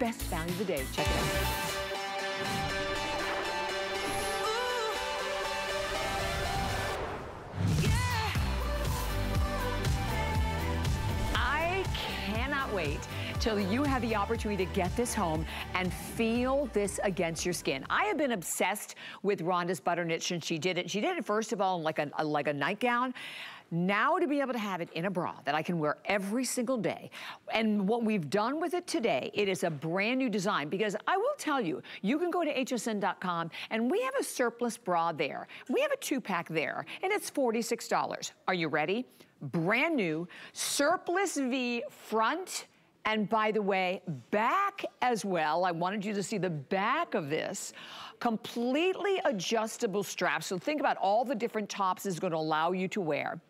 Best value of the day. Check it out. I cannot wait till you have the opportunity to get this home and feel this against your skin. I have been obsessed with Rhonda's butter knit since she did it. She did it first of all in like a, a like a nightgown. Now to be able to have it in a bra that I can wear every single day. And what we've done with it today, it is a brand new design because I will tell you, you can go to hsn.com and we have a surplice bra there. We have a two pack there and it's $46. Are you ready? brand new, surplice V front, and by the way, back as well. I wanted you to see the back of this. Completely adjustable strap. So think about all the different tops is gonna allow you to wear.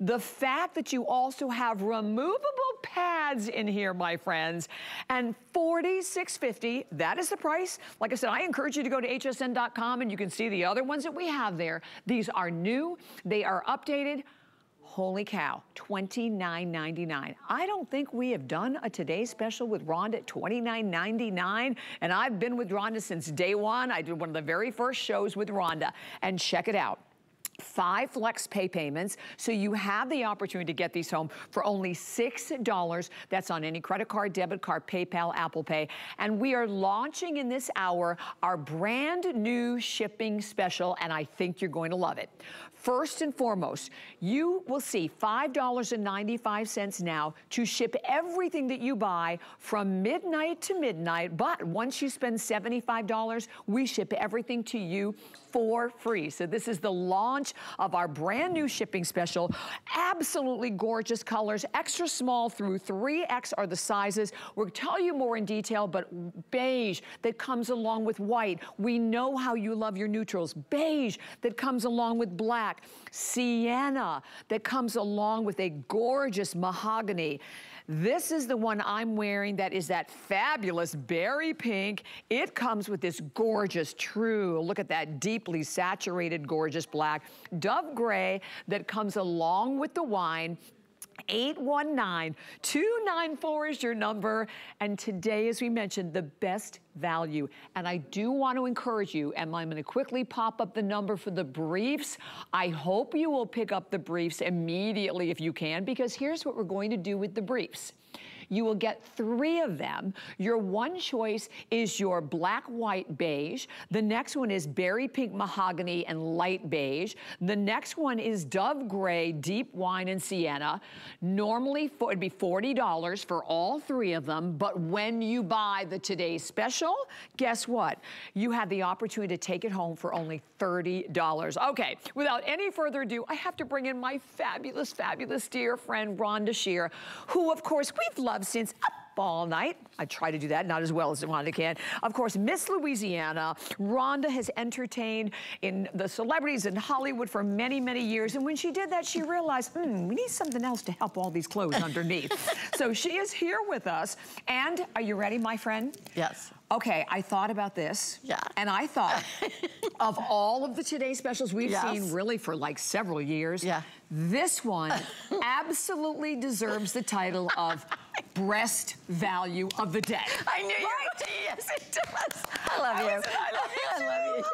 The fact that you also have removable pads in here, my friends, and $46.50, that is the price. Like I said, I encourage you to go to hsn.com and you can see the other ones that we have there. These are new, they are updated. Holy cow, $29.99. I don't think we have done a Today Special with Rhonda at $29.99. And I've been with Rhonda since day one. I did one of the very first shows with Rhonda. And check it out five flex pay payments. So you have the opportunity to get these home for only $6. That's on any credit card, debit card, PayPal, Apple Pay. And we are launching in this hour our brand new shipping special, and I think you're going to love it. First and foremost, you will see $5.95 now to ship everything that you buy from midnight to midnight. But once you spend $75, we ship everything to you for free. So this is the launch of our brand new shipping special. Absolutely gorgeous colors, extra small through 3X are the sizes. We'll tell you more in detail, but beige that comes along with white. We know how you love your neutrals. Beige that comes along with black. Sienna that comes along with a gorgeous mahogany. This is the one I'm wearing that is that fabulous berry pink. It comes with this gorgeous true, look at that deeply saturated gorgeous black. Dove gray that comes along with the wine. 819-294 is your number. And today, as we mentioned, the best value. And I do want to encourage you, and I'm gonna quickly pop up the number for the briefs. I hope you will pick up the briefs immediately if you can, because here's what we're going to do with the briefs. You will get three of them. Your one choice is your black, white, beige. The next one is berry pink mahogany and light beige. The next one is dove gray, deep wine and sienna. Normally, it'd be $40 for all three of them, but when you buy the today's special, guess what? You have the opportunity to take it home for only $30. Okay, without any further ado, I have to bring in my fabulous, fabulous dear friend, Rhonda Shear, who, of course, we've loved since up all night. I try to do that, not as well as Rhonda can. Of course, Miss Louisiana, Rhonda has entertained in the celebrities in Hollywood for many, many years. And when she did that, she realized, hmm, we need something else to help all these clothes underneath. so she is here with us. And are you ready, my friend? Yes. Okay, I thought about this. Yeah. And I thought of all of the Today specials we've yes. seen really for like several years. Yeah. This one absolutely deserves the title of breast value of the day. I knew right? you would. Yes, it does. I love I you. Was, I love you. I love you.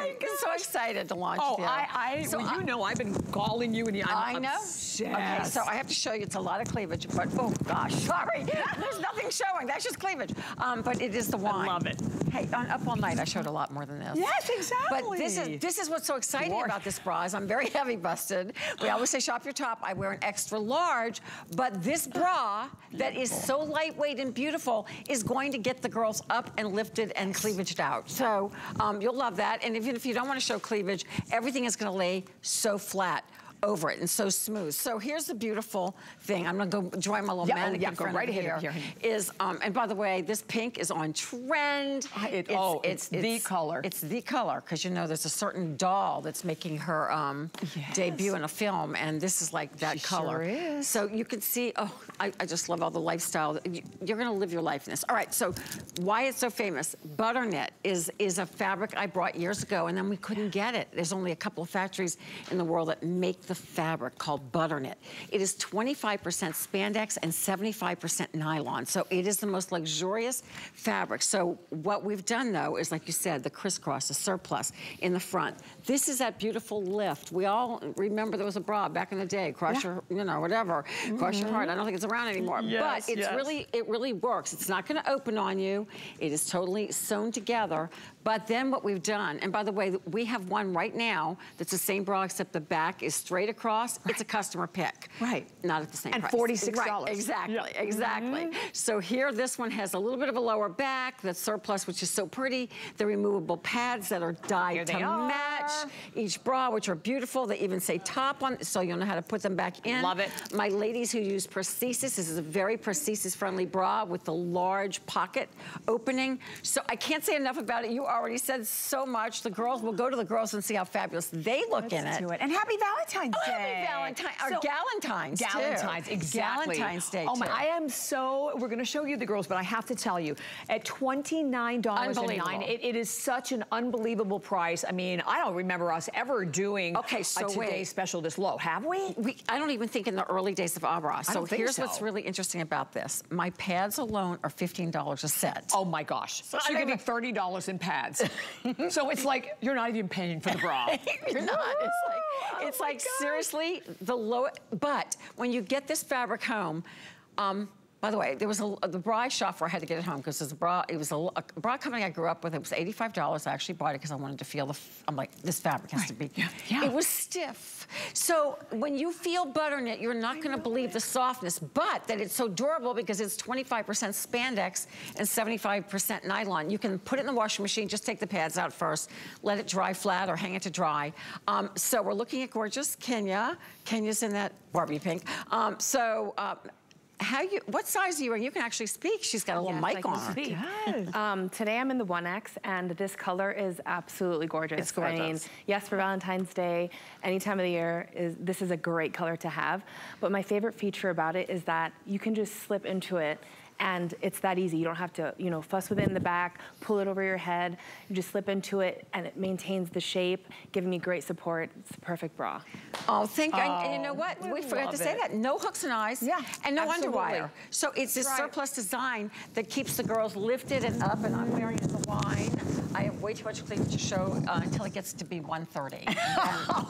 I'm so excited to launch Oh, I, I so well, you know I've been calling you and I'm I know. Obsessed. Okay, so I have to show you, it's a lot of cleavage, but oh gosh, sorry. There's nothing showing, that's just cleavage. Um, but it is the wine. I love it. Hey, on Up All Night, I showed a lot more than this. Yes, exactly. But this is this is what's so exciting about this bra is I'm very heavy busted. We always say shop your top. I wear an extra large, but this bra that is so lightweight and beautiful is going to get the girls up and lifted and cleavaged out. So um, you'll love that. And even if you don't want to show cleavage, everything is going to lay so flat over it and so smooth. So here's the beautiful thing. I'm gonna go join my little yeah, mannequin yeah, go right ahead here. Is, um, and by the way, this pink is on trend. It, it's, oh, it's, it's, the color. It's the color, because you know there's a certain doll that's making her um, yes. debut in a film, and this is like that she color. Sure is. So you can see, oh, I, I just love all the lifestyle. You're gonna live your life in this. All right, so why it's so famous. Butter knit is, is a fabric I brought years ago, and then we couldn't get it. There's only a couple of factories in the world that make the fabric called Butter knit. It is 25% spandex and 75% nylon. So it is the most luxurious fabric. So what we've done though is like you said, the crisscross, the surplice in the front. This is that beautiful lift. We all remember there was a bra back in the day, crush yeah. your, you know, whatever, mm -hmm. crush your heart. I don't think it's around anymore. Yes, but it's yes. really, it really works. It's not gonna open on you. It is totally sewn together. But then what we've done, and by the way, we have one right now that's the same bra except the back is straight across. Right. It's a customer pick. Right. Not at the same and price. $46. Right, exactly, yeah. exactly. Mm -hmm. So here, this one has a little bit of a lower back, the surplice, which is so pretty. The removable pads that are dyed to are. match each bra, which are beautiful. They even say top on, so you'll know how to put them back in. Love it. My ladies who use prosthesis, this is a very prosthesis-friendly bra with the large pocket opening. So I can't say enough about it. You already said so much. The girls, will go to the girls and see how fabulous they look Let's in it. it. And happy Valentine's oh, Day. happy Valentine's, so, or Galentine's Galentine's, too. exactly. Galentine's Day Oh my, I am so, we're gonna show you the girls, but I have to tell you, at $29.09, it, it is such an unbelievable price. I mean, I don't remember us ever doing okay, so a today special this low, have we? we? I don't even think in the early days of Abra. So here's so. what's really interesting about this. My pads alone are $15 a set. Oh my gosh. So, so you're getting $30 in pads. so it's like, you're not even paying for the bra. you're not. It's like, oh it's like seriously, the low, but when you get this fabric home, um, by the way, there was a, the bra I shop for, I had to get it home because it was a bra, it was a, a, bra company I grew up with. It was $85. I actually bought it because I wanted to feel the, I'm like, this fabric has right. to be. Yeah. yeah. It was stiff. So when you feel butter knit, you're not going to believe the softness, but that it's so durable because it's 25% spandex and 75% nylon. You can put it in the washing machine, just take the pads out first, let it dry flat or hang it to dry. Um, so we're looking at gorgeous Kenya. Kenya's in that Barbie pink. Um, so uh, how you, what size are you wearing? You can actually speak. She's got a little yes, mic on. Speak. Um, today I'm in the 1X and this color is absolutely gorgeous. It's gorgeous. I mean, yes, for Valentine's Day, any time of the year, is this is a great color to have. But my favorite feature about it is that you can just slip into it and it's that easy. You don't have to, you know, fuss with it in the back, pull it over your head. You just slip into it and it maintains the shape, giving me great support. It's the perfect bra. Oh, thank you. Oh, and, you know what? We forgot to say that. No hooks and eyes. Yeah, And no absolutely. underwire. So it's this right. surplice design that keeps the girls lifted and up and I'm wearing the wine. I have way too much cleavage to show uh, until it gets to be 130.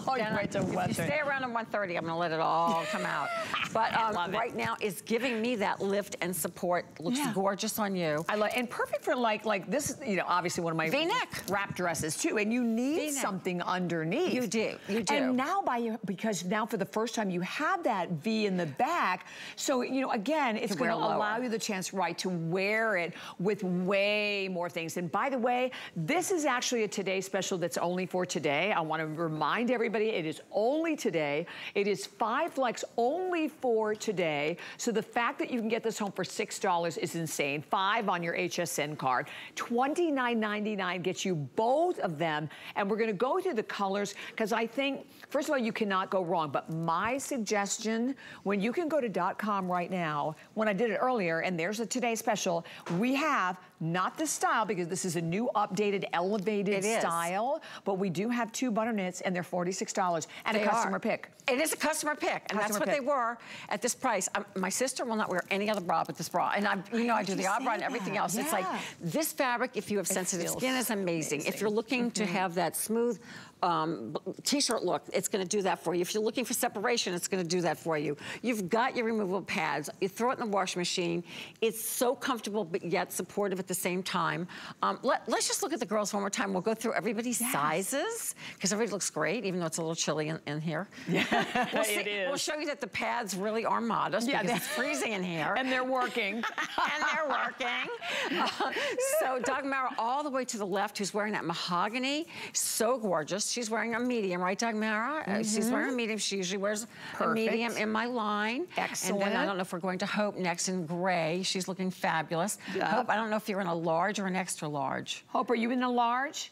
oh, then wait till if you stay around at 130, I'm gonna let it all come out. But um, right now, it's giving me that lift and support. Looks yeah. gorgeous on you. I like, and perfect for like, like this, you know, obviously one of my V-neck wrap dresses too. And you need something underneath. You do, you do. And now by you, because now for the first time you have that V in the back. So, you know, again, it's gonna allow you the chance, right, to wear it with way more things. And by the way, this is actually a today special that's only for today. I wanna remind everybody it is only today. It is five flex only for today. So the fact that you can get this home for $6 is insane. Five on your HSN card. $29.99 gets you both of them. And we're gonna go through the colors because I think, first of all, you cannot go wrong. But my suggestion, when you can go to dot .com right now, when I did it earlier, and there's a today special, we have not this style because this is a new updated elevated style, but we do have two butter knits and they're $46 and they a customer are. pick. It is a customer pick and customer that's what pick. they were at this price. Um, my sister will not wear any other bra but this bra. And I'm, you know, I do the bra and everything else. Yeah. It's like this fabric, if you have sensitive skin, is amazing. amazing. If you're looking mm -hmm. to mm-hmm. have that smooth, um, t-shirt look, it's gonna do that for you. If you're looking for separation, it's gonna do that for you. You've got your removable pads. You throw it in the washing machine. It's so comfortable, but yet supportive at the same time. Um, let, us just look at the girls one more time. We'll go through everybody's yes. sizes, because everybody looks great, even though it's a little chilly in, in here. Yeah, we'll see, it is. We'll show you that the pads really are modest, yeah, because it's freezing in here. And they're working. and they're working. Uh, so Dagmara all the way to the left, who's wearing that mahogany, so gorgeous. She's wearing a medium, right, Dagmara? Mm -hmm. uh, she's wearing a medium. She usually wears Perfect. a medium in my line. Excellent. And then I don't know if we're going to Hope next in gray. She's looking fabulous. Yep. Hope, I don't know if you're in a large or an extra large. Hope, are you in a large?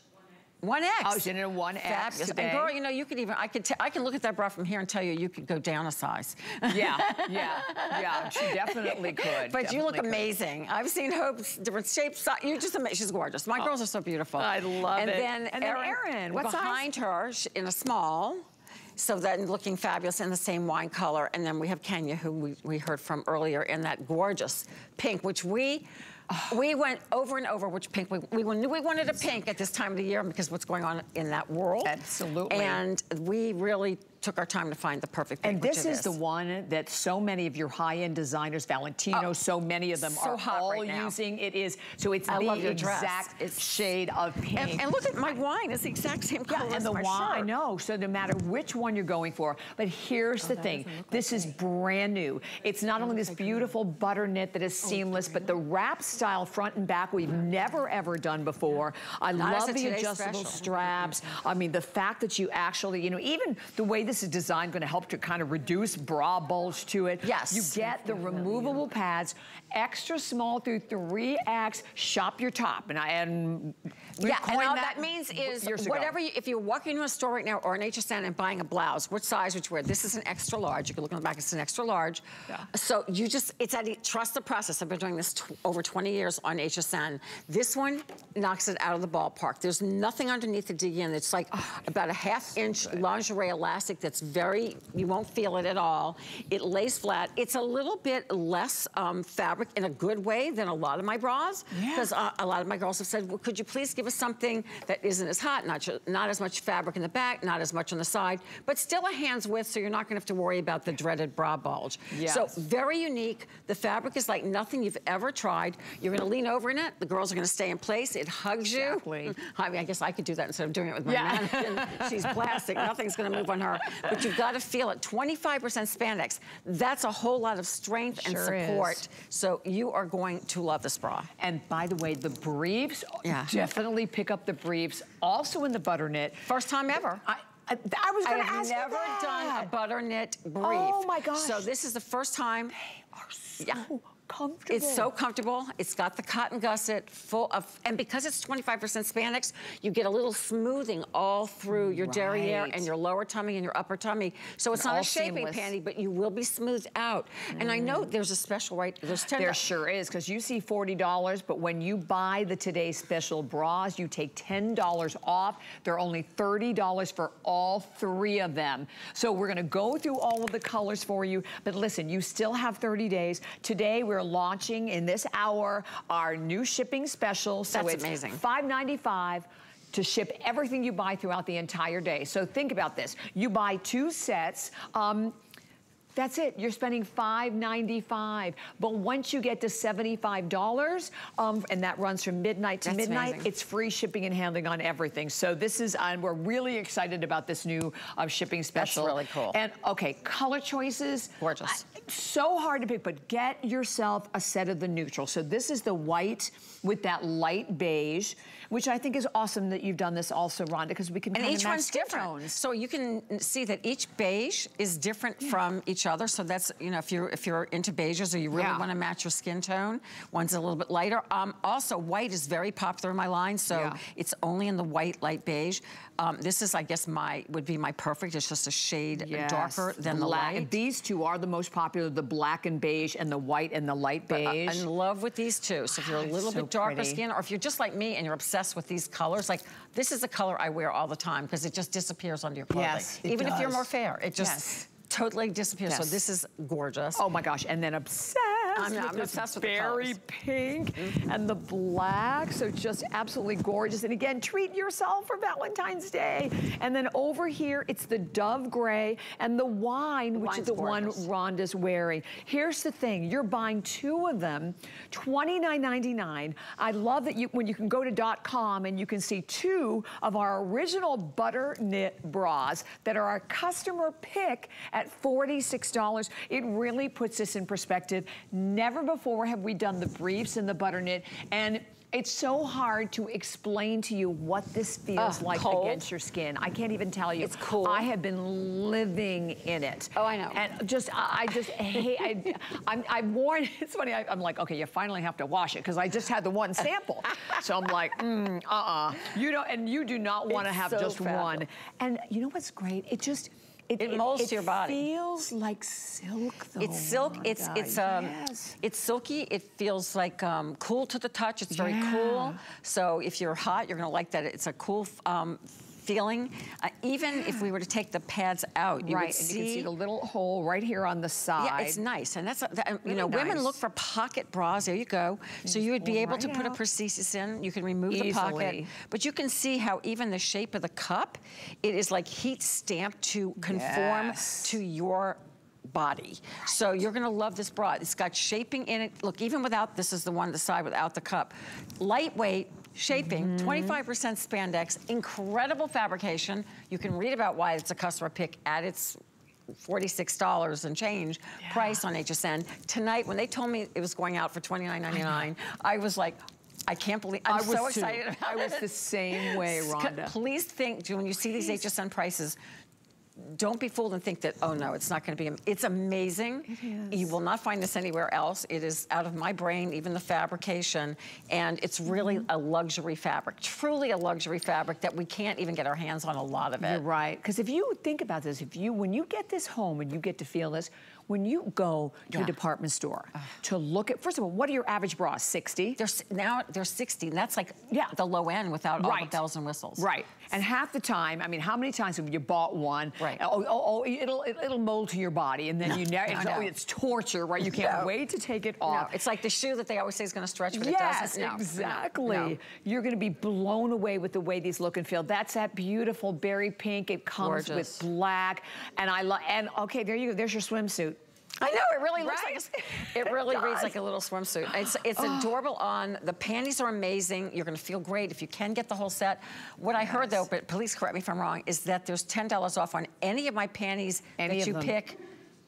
1X. I was in a 1X Fabulous. today. And girl, you know, you could even, I could, I can look at that bra from here and tell you, you could go down a size. Yeah, yeah, yeah, she definitely could. But definitely you look could. amazing. I've seen Hope's different shapes. You're just amazing. She's gorgeous. My oh, girls are so beautiful. I love and it. Then and then Erin, what behind size? her in a small, So then looking fabulous in the same wine color. And then we have Kenya, who we, we heard from earlier, in that gorgeous pink, which we we went over and over which pink we, we knew we wanted a pink at this time of the year because what's going on in that world. Absolutely. And we really took our time to find the perfect And this is, is, the one that so many of your high-end designers, Valentino, oh, so many of them so are all right using. It is, so it's I the exact it's, shade of pink. And, and, look at my wine, it's the exact same color yeah, and the wine, shirt. I know, so no matter which one you're going for, but here's oh, the thing, this like is brand new. It's not only this beautiful butter knit that is oh, seamless, but the wrap style front and back we've never ever done before. I not love the adjustable special. straps. I mean, the fact that you actually, you know, even the way this is designed, going to help to kind of reduce bra bulge to it. Yes. You get the removable pads, extra small through 3X, shop your top. And I and yeah, and all that, that means is whatever, you, if you're walking into a store right now or an HSN and buying a blouse, which size would you wear? This is an extra large. You can look on the back, it's an extra large. Yeah. So you just, it's at, trust the process. I've been doing this over 20 years on HSN. This one knocks it out of the ballpark. There's nothing underneath the dig in. It's like oh, about a half inch lingerie elastic that's very, you won't feel it at all. It lays flat. It's a little bit less um, fabric in a good way than a lot of my bras. Because yeah. uh, a lot of my girls have said, well, could you please give something that isn't as hot, not, not as much fabric in the back, not as much on the side, but still a hand's width so you're not gonna have to worry about the dreaded bra bulge. Yes. So very unique. The fabric is like nothing you've ever tried. You're gonna lean over in it. The girls are gonna stay in place. It hugs you. exactly. I mean, I guess I could do that instead of doing it with my yeah. mannequin. She's plastic. Nothing's gonna move on her. But you've got to feel it. 25% spandex. That's a whole lot of strength sure and support. Is. So you are going to love this bra. And by the way, the briefs yeah. definitely pick up the briefs. Also in the butter knit. First time ever. I, I, I was going to ask never done a butter knit oh brief. Oh my gosh. So this is the first time. They are so yeah comfortable. It's so comfortable. It's got the cotton gusset full of, and because it's 25% spandex, you get a little smoothing all through your right. derriere and your lower tummy and your upper tummy. So it's and not a shaping seamless. panty, but you will be smoothed out. Mm. And I know mm. there's a special right, there's 10 There sure is, because you see $40, but when you buy the Today Special bras, you take $10 off. They're only $30 for all three of them. So we're gonna go through all of the colors for you, but listen, you still have 30 days. Today, we're we're launching in this hour our new shipping special. So That's it's amazing. $5.95 to ship everything you buy throughout the entire day. So think about this. You buy two sets. Um, that's it. You're spending $5.95. But once you get to $75, um, and that runs from midnight to That's midnight, amazing. it's free shipping and handling on everything. So this is, and we're really excited about this new uh, shipping special. That's really cool. And okay, color choices. Gorgeous. I, so hard to pick, but get yourself a set of the neutral. So this is the white with that light beige which I think is awesome that you've done this also, Rhonda, because we can And each one's different. Tones. So you can see that each beige is different yeah. from each other. So that's, you know, if you're if you're into beiges or you really yeah. want to match your skin tone, one's a little bit lighter. Um, also, white is very popular in my line, so yeah. it's only in the white light beige. Um, this is, I guess, my would be my perfect. It's just a shade yes. darker than black. the light. These two are the most popular, the black and beige and the white and the light beige. But, uh, in love with these two. So if you're a little so bit darker pretty. skin, or if you're just like me and you're obsessed with these colors, like this is the color I wear all the time because it just disappears under your clothing. Yes, Even does. if you're more fair, it just yes. totally disappears. Yes. So this is gorgeous. Oh my gosh, and then obsessed I'm, with I'm obsessed with berry pink mm -hmm. and the black. So just absolutely gorgeous. And again, treat yourself for Valentine's Day. And then over here, it's the dove gray and the wine, the which is the gorgeous. one Rhonda's wearing. Here's the thing. You're buying two of them, $29.99. I love that you when you can go to dot .com and you can see two of our original butter knit bras that are our customer pick at $46. It really puts this in perspective. Never before have we done the briefs and the butter knit. And it's so hard to explain to you what this feels uh, like cold. against your skin. I can't even tell you. It's cool. I have been living in it. Oh, I know. And just, I just hate, I, I'm, I've worn, it's funny, I, am like, okay, you finally have to wash it because I just had the one sample. so I'm like, mm, uh-uh. You don't, and you do not want to have so just one. And you know what's great? It just, it, it molds it, to your body. It feels like silk, though. It's silk. Oh it's God. it's um, yes. it's silky. It feels like um, cool to the touch. It's very yeah. cool. So if you're hot, you're gonna like that. It's a cool um, feeling. Uh, even if we were to take the pads out, you right, would see. you can see the little hole right here on the side. Yeah, it's nice. And that's, that, you know, nice. women look for pocket bras. There you go. So you would be able right to put a out. prosthesis in. You can remove the pocket. But you can see how even the shape of the cup, it is like heat stamped to conform Yes. to your body. So you're gonna love this bra. It's got shaping in it. Look, even without, this is the one, the side without the cup. Lightweight, shaping, Mm-hmm. 25% spandex, incredible fabrication. You can read about why it's a customer pick at its $46 and change price on HSN. Tonight, when they told me it was going out for $29.99, I was like, I can't believe, I'm I was so too. excited about I was the same way, Rhonda. Please think, when you see these HSN prices, don't be fooled and think that, oh no, it's not gonna be, it's amazing. It You will not find this anywhere else. It is out of my brain, even the fabrication, and it's really Mm-hmm. a luxury fabric, truly a luxury fabric that we can't even get our hands on a lot of it. You're right. Because if you think about this, if you when you get this home and you get to feel this, when you go to Yeah. a department store to look at, first of all, what are your average bras? 60? They're, now they're 60, and that's like Yeah. the low end without all the bells and whistles. Right. And half the time, I mean, how many times have you bought one? Right. Oh, oh, oh it'll, it'll mold to your body, and then you never, no, it's, no. oh, it's torture, right? You can't No. wait to take it No, off. it's like the shoe that they always say is gonna stretch, but Yes, it doesn't. No, no, exactly. no. You're going to be blown away with the way these look and feel. That's that beautiful berry pink. It comes Gorgeous. with black, and I love. And okay, there you go. There's your swimsuit. I know, it really looks Right? like a, it really It reads like a little swimsuit. It's, it's Oh. adorable on. The panties are amazing. You're gonna feel great if you can get the whole set. What I heard though, but please correct me if I'm wrong, is that there's $10 off on any of my panties Any that you them. pick,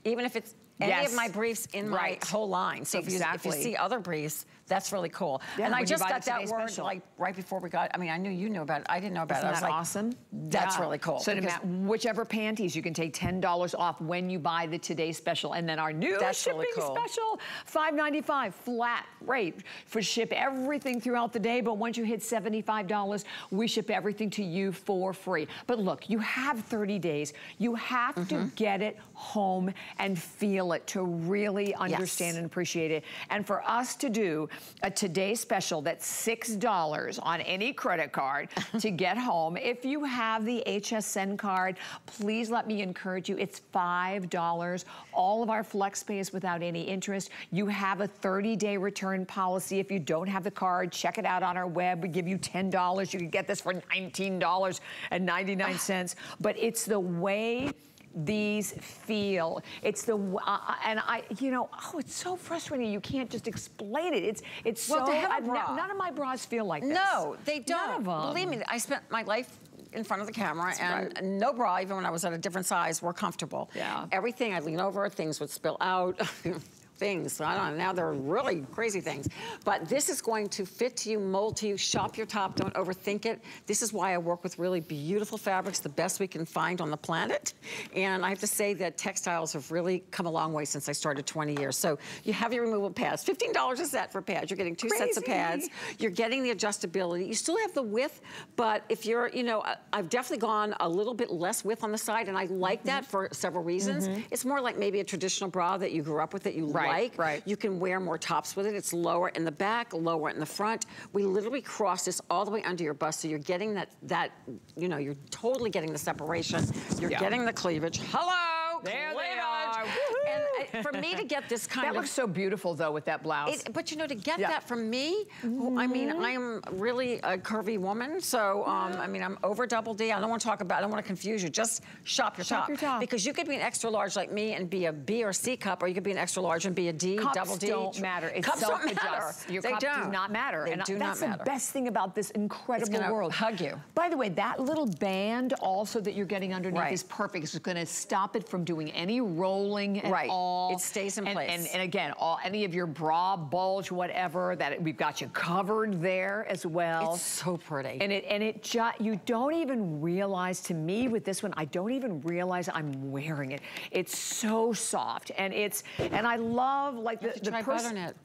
even if it's any Yes. of my briefs in Right. my whole line. So if, you, if you see other briefs, that's really cool. Yeah, and I just got that word Special. like right before we got, I mean, I knew you knew about it. I didn't know about Isn't it. I was that like, awesome? That's Yeah. really cool. So because- matter whichever panties, you can take $10 off when you buy the Today Special. And then our new That's shipping really cool. special, $5.95 flat rate for ship everything throughout the day. But once you hit $75, we ship everything to you for free. But look, you have 30 days. You have to Mm-hmm. get it home and feel it to really understand and appreciate it. And for us to do a Today Special that's $6 on any credit card to get home, if you have the HSN card, please let me encourage you, it's $5. All of our flex pay is without any interest. You have a 30-day return policy. If you don't have the card, check it out on our web. We give you $10. You can get this for $19.99. Ah. But it's the way these feel. It's the, uh, uh, and I, you know, oh, it's so frustrating. You can't just explain it. It's, it's Well, so, to have a I've bra- none of my bras feel like this. No, they don't. of them. Believe me, I spent my life in front of the camera and right. no bra, even when I was at a different size, were comfortable. Yeah. Everything, I'd lean over, things would spill out. things, I don't know, now they're really crazy things. But this is going to fit to you, mold to you, shop your top, don't overthink it. This is why I work with really beautiful fabrics, the best we can find on the planet. And I have to say that textiles have really come a long way since I started 20 years. So you have your removable pads, $15 a set for pads. You're getting two sets of pads. You're getting the adjustability. You still have the width, but if you're, you know, I've definitely gone a little bit less width on the side, and I like that Mm-hmm. for several reasons. It's more like maybe a traditional bra that you grew up with that you Right, like. right. You can wear more tops with it. It's lower in the back, lower in the front. We literally cross this all the way under your bust, so you're getting that, that you know, you're totally getting the separation. You're Yeah. getting the cleavage. Hello, There they are. And uh, for me to get this kind That of looks so beautiful, though, with that blouse. it, but you know, to get Yeah. that from me, who- I mean, Mm-hmm. I'm really a curvy woman, so um, I mean, I'm over double D. I don't want to talk about. I don't want to confuse you. Just shop your Shop top. your top. because you could be an extra large like me and be a B or C cup, or you could be an extra large and be a D, Cups double D. don't matter. It's Cups don't matter. Your they cup don't. does not matter. They and do that's not matter. That's the best thing about this incredible gonna world. hug you. By the way, that little band also that you're getting underneath Right. is perfect. It's going to stop it from doing any rolling at Right. all. It stays in And- place. And, and again, all, any of your bra, bulge, whatever, that we've got you covered there as well. It's so pretty. And it and it just you don't even realize to me with this one, I don't even realize I'm wearing it. It's so soft and it's and I love like the the try pers- butter knit.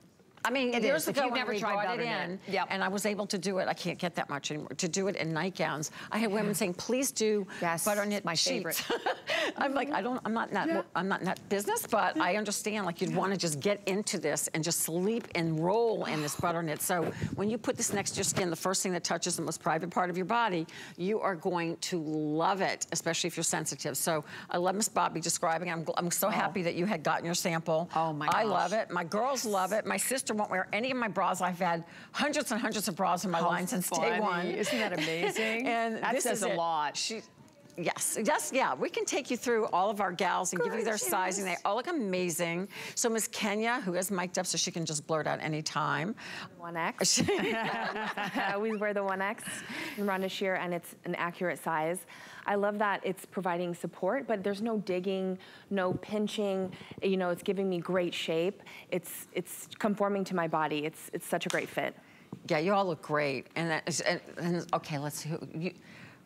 I mean, It years is. If ago you've when never we tried brought it in, Yep. and I was able to do it, I can't get that much anymore, to do it in nightgowns. I had women saying, please do Yes, butter knit my sheets. favorite. I'm like, I don't, I'm not in that, Yeah. I'm not in that business, but I understand, like, you'd want to just get into this and just sleep and roll in this butter knit. So when you put this next to your skin, the first thing that touches the most private part of your body, you are going to love it, especially if you're sensitive. So I love Miss Bobbi describing. I'm, I'm so oh. happy that you had gotten your sample. Oh, my Gosh. I love it. My girls love it. My sister won't wear any of my bras. I've had hundreds and hundreds of bras in my How line since day one. Isn't that amazing? and That this says is a it. lot. She, Yes, yes, yeah. We can take you through all of our gals and give you their Gorgeous. sizing. They all look amazing. So Miss Kenya, who is mic'd up so she can just blurt out any time. 1X. I always wear the 1X in Rhonda Shear, and it's an accurate size. I love that it's providing support, but there's no digging, no pinching. You know, it's giving me great shape. It's it's conforming to my body. It's it's such a great fit. Yeah, you all look great. And, that is, and, and okay, let's see. Who, you,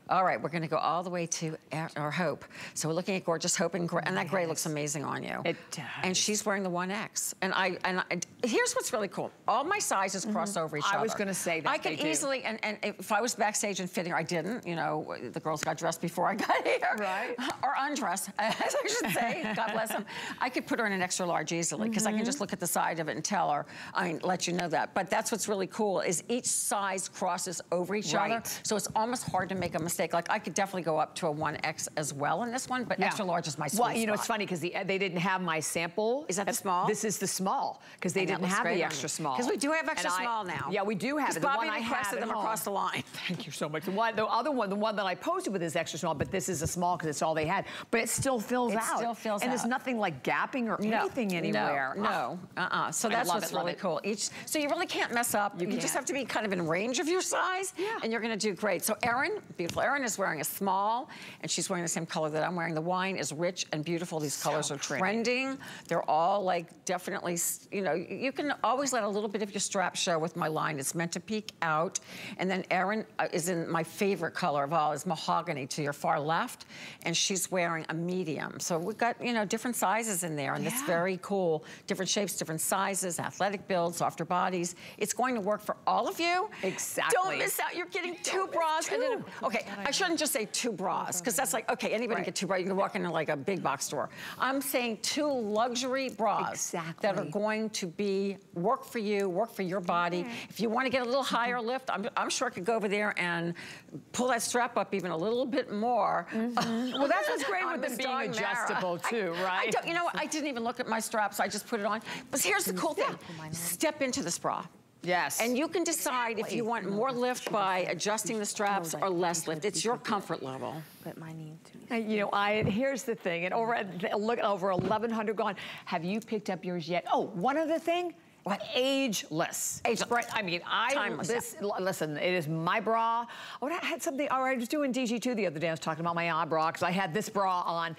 all right, we're going to go all the way to our, Hope. So we're looking at gorgeous Hope, and, gray, and that gray looks amazing on you. It does. And she's wearing the 1X. And I and I, here's what's really cool. All my sizes cross over each Mm-hmm. I was gonna say that I could easily, and, and if I was backstage and fitting, I didn't. You know, the girls got dressed before I got here. Right. Or undressed, as I should say. God bless them. I could put her in an extra large easily because I can Mm-hmm. just look at the side of it and tell her. I mean, let you know that. But that's what's really cool is each size crosses over each other. Right. So it's almost hard to make a mistake. Like I could definitely go up to a 1X as well in this one, but Yeah. extra large is my sweet Well, you know, it's funny because the, they didn't have my sample. Is that the small? This is the small because they And didn't have the extra small. Because we do have extra And I- small now. Yeah, we do have it. The Bobbi one I requested have them at across the line. Thank you so much. The, one, the other one, the one that I posted with is extra small, but this is a small because it's all they had. But it still fills It out. It still fills and out. And there's nothing like gapping or anything anywhere. No, no, uh-uh. So that's what's it, really it. cool. Each, so you really can't mess up. You, just can't. have to be kind of in range of your size, Yeah. and you're going to do great. So Erin, beautiful. Erin is wearing a small, and she's wearing the same color that I'm wearing. The wine is rich and beautiful. These colors So are pretty. trending. They're all like definitely, you know, you can always let a little bit of your strap show with my line. It's meant to peek out. And then Erin uh, is in my favorite color of all is mahogany to your far left, and she's wearing a medium. So we've got, you know, different sizes in there, and it's very cool. Different shapes, different sizes, athletic builds, softer bodies. It's going to work for all of you. Exactly. Don't miss out. You're getting two bras. two. okay, I shouldn't just say two bras, because that's like, okay, anybody Right. can get two bras. You can walk into like a big box store. I'm saying two luxury bras that are going to be work for you, work for your body. If you want to get a little higher mm-hmm. lift, I'm, I'm sure I could go over there and pull that strap up even a little bit more. Mm-hmm. Well, that's what's great with them Miss being Dagmara. adjustable too, I- I right? don't- you know what? I didn't even look at my straps. I just put it on. But here's the cool thing. Step into this bra. Yes. And you can decide if you want more lift by adjusting the straps or less lift. It's your comfort level. But my need to be. You know, I here's the thing, and over look over 1,100 gone. Have you picked up yours yet? Oh, one other thing. What? Ageless. Ageless. Right, I mean, I Timeless, this l- listen. It is my bra. Oh, I had something. Oh, I was doing DG2 the other day. I was talking about my eye bra because I had this bra on.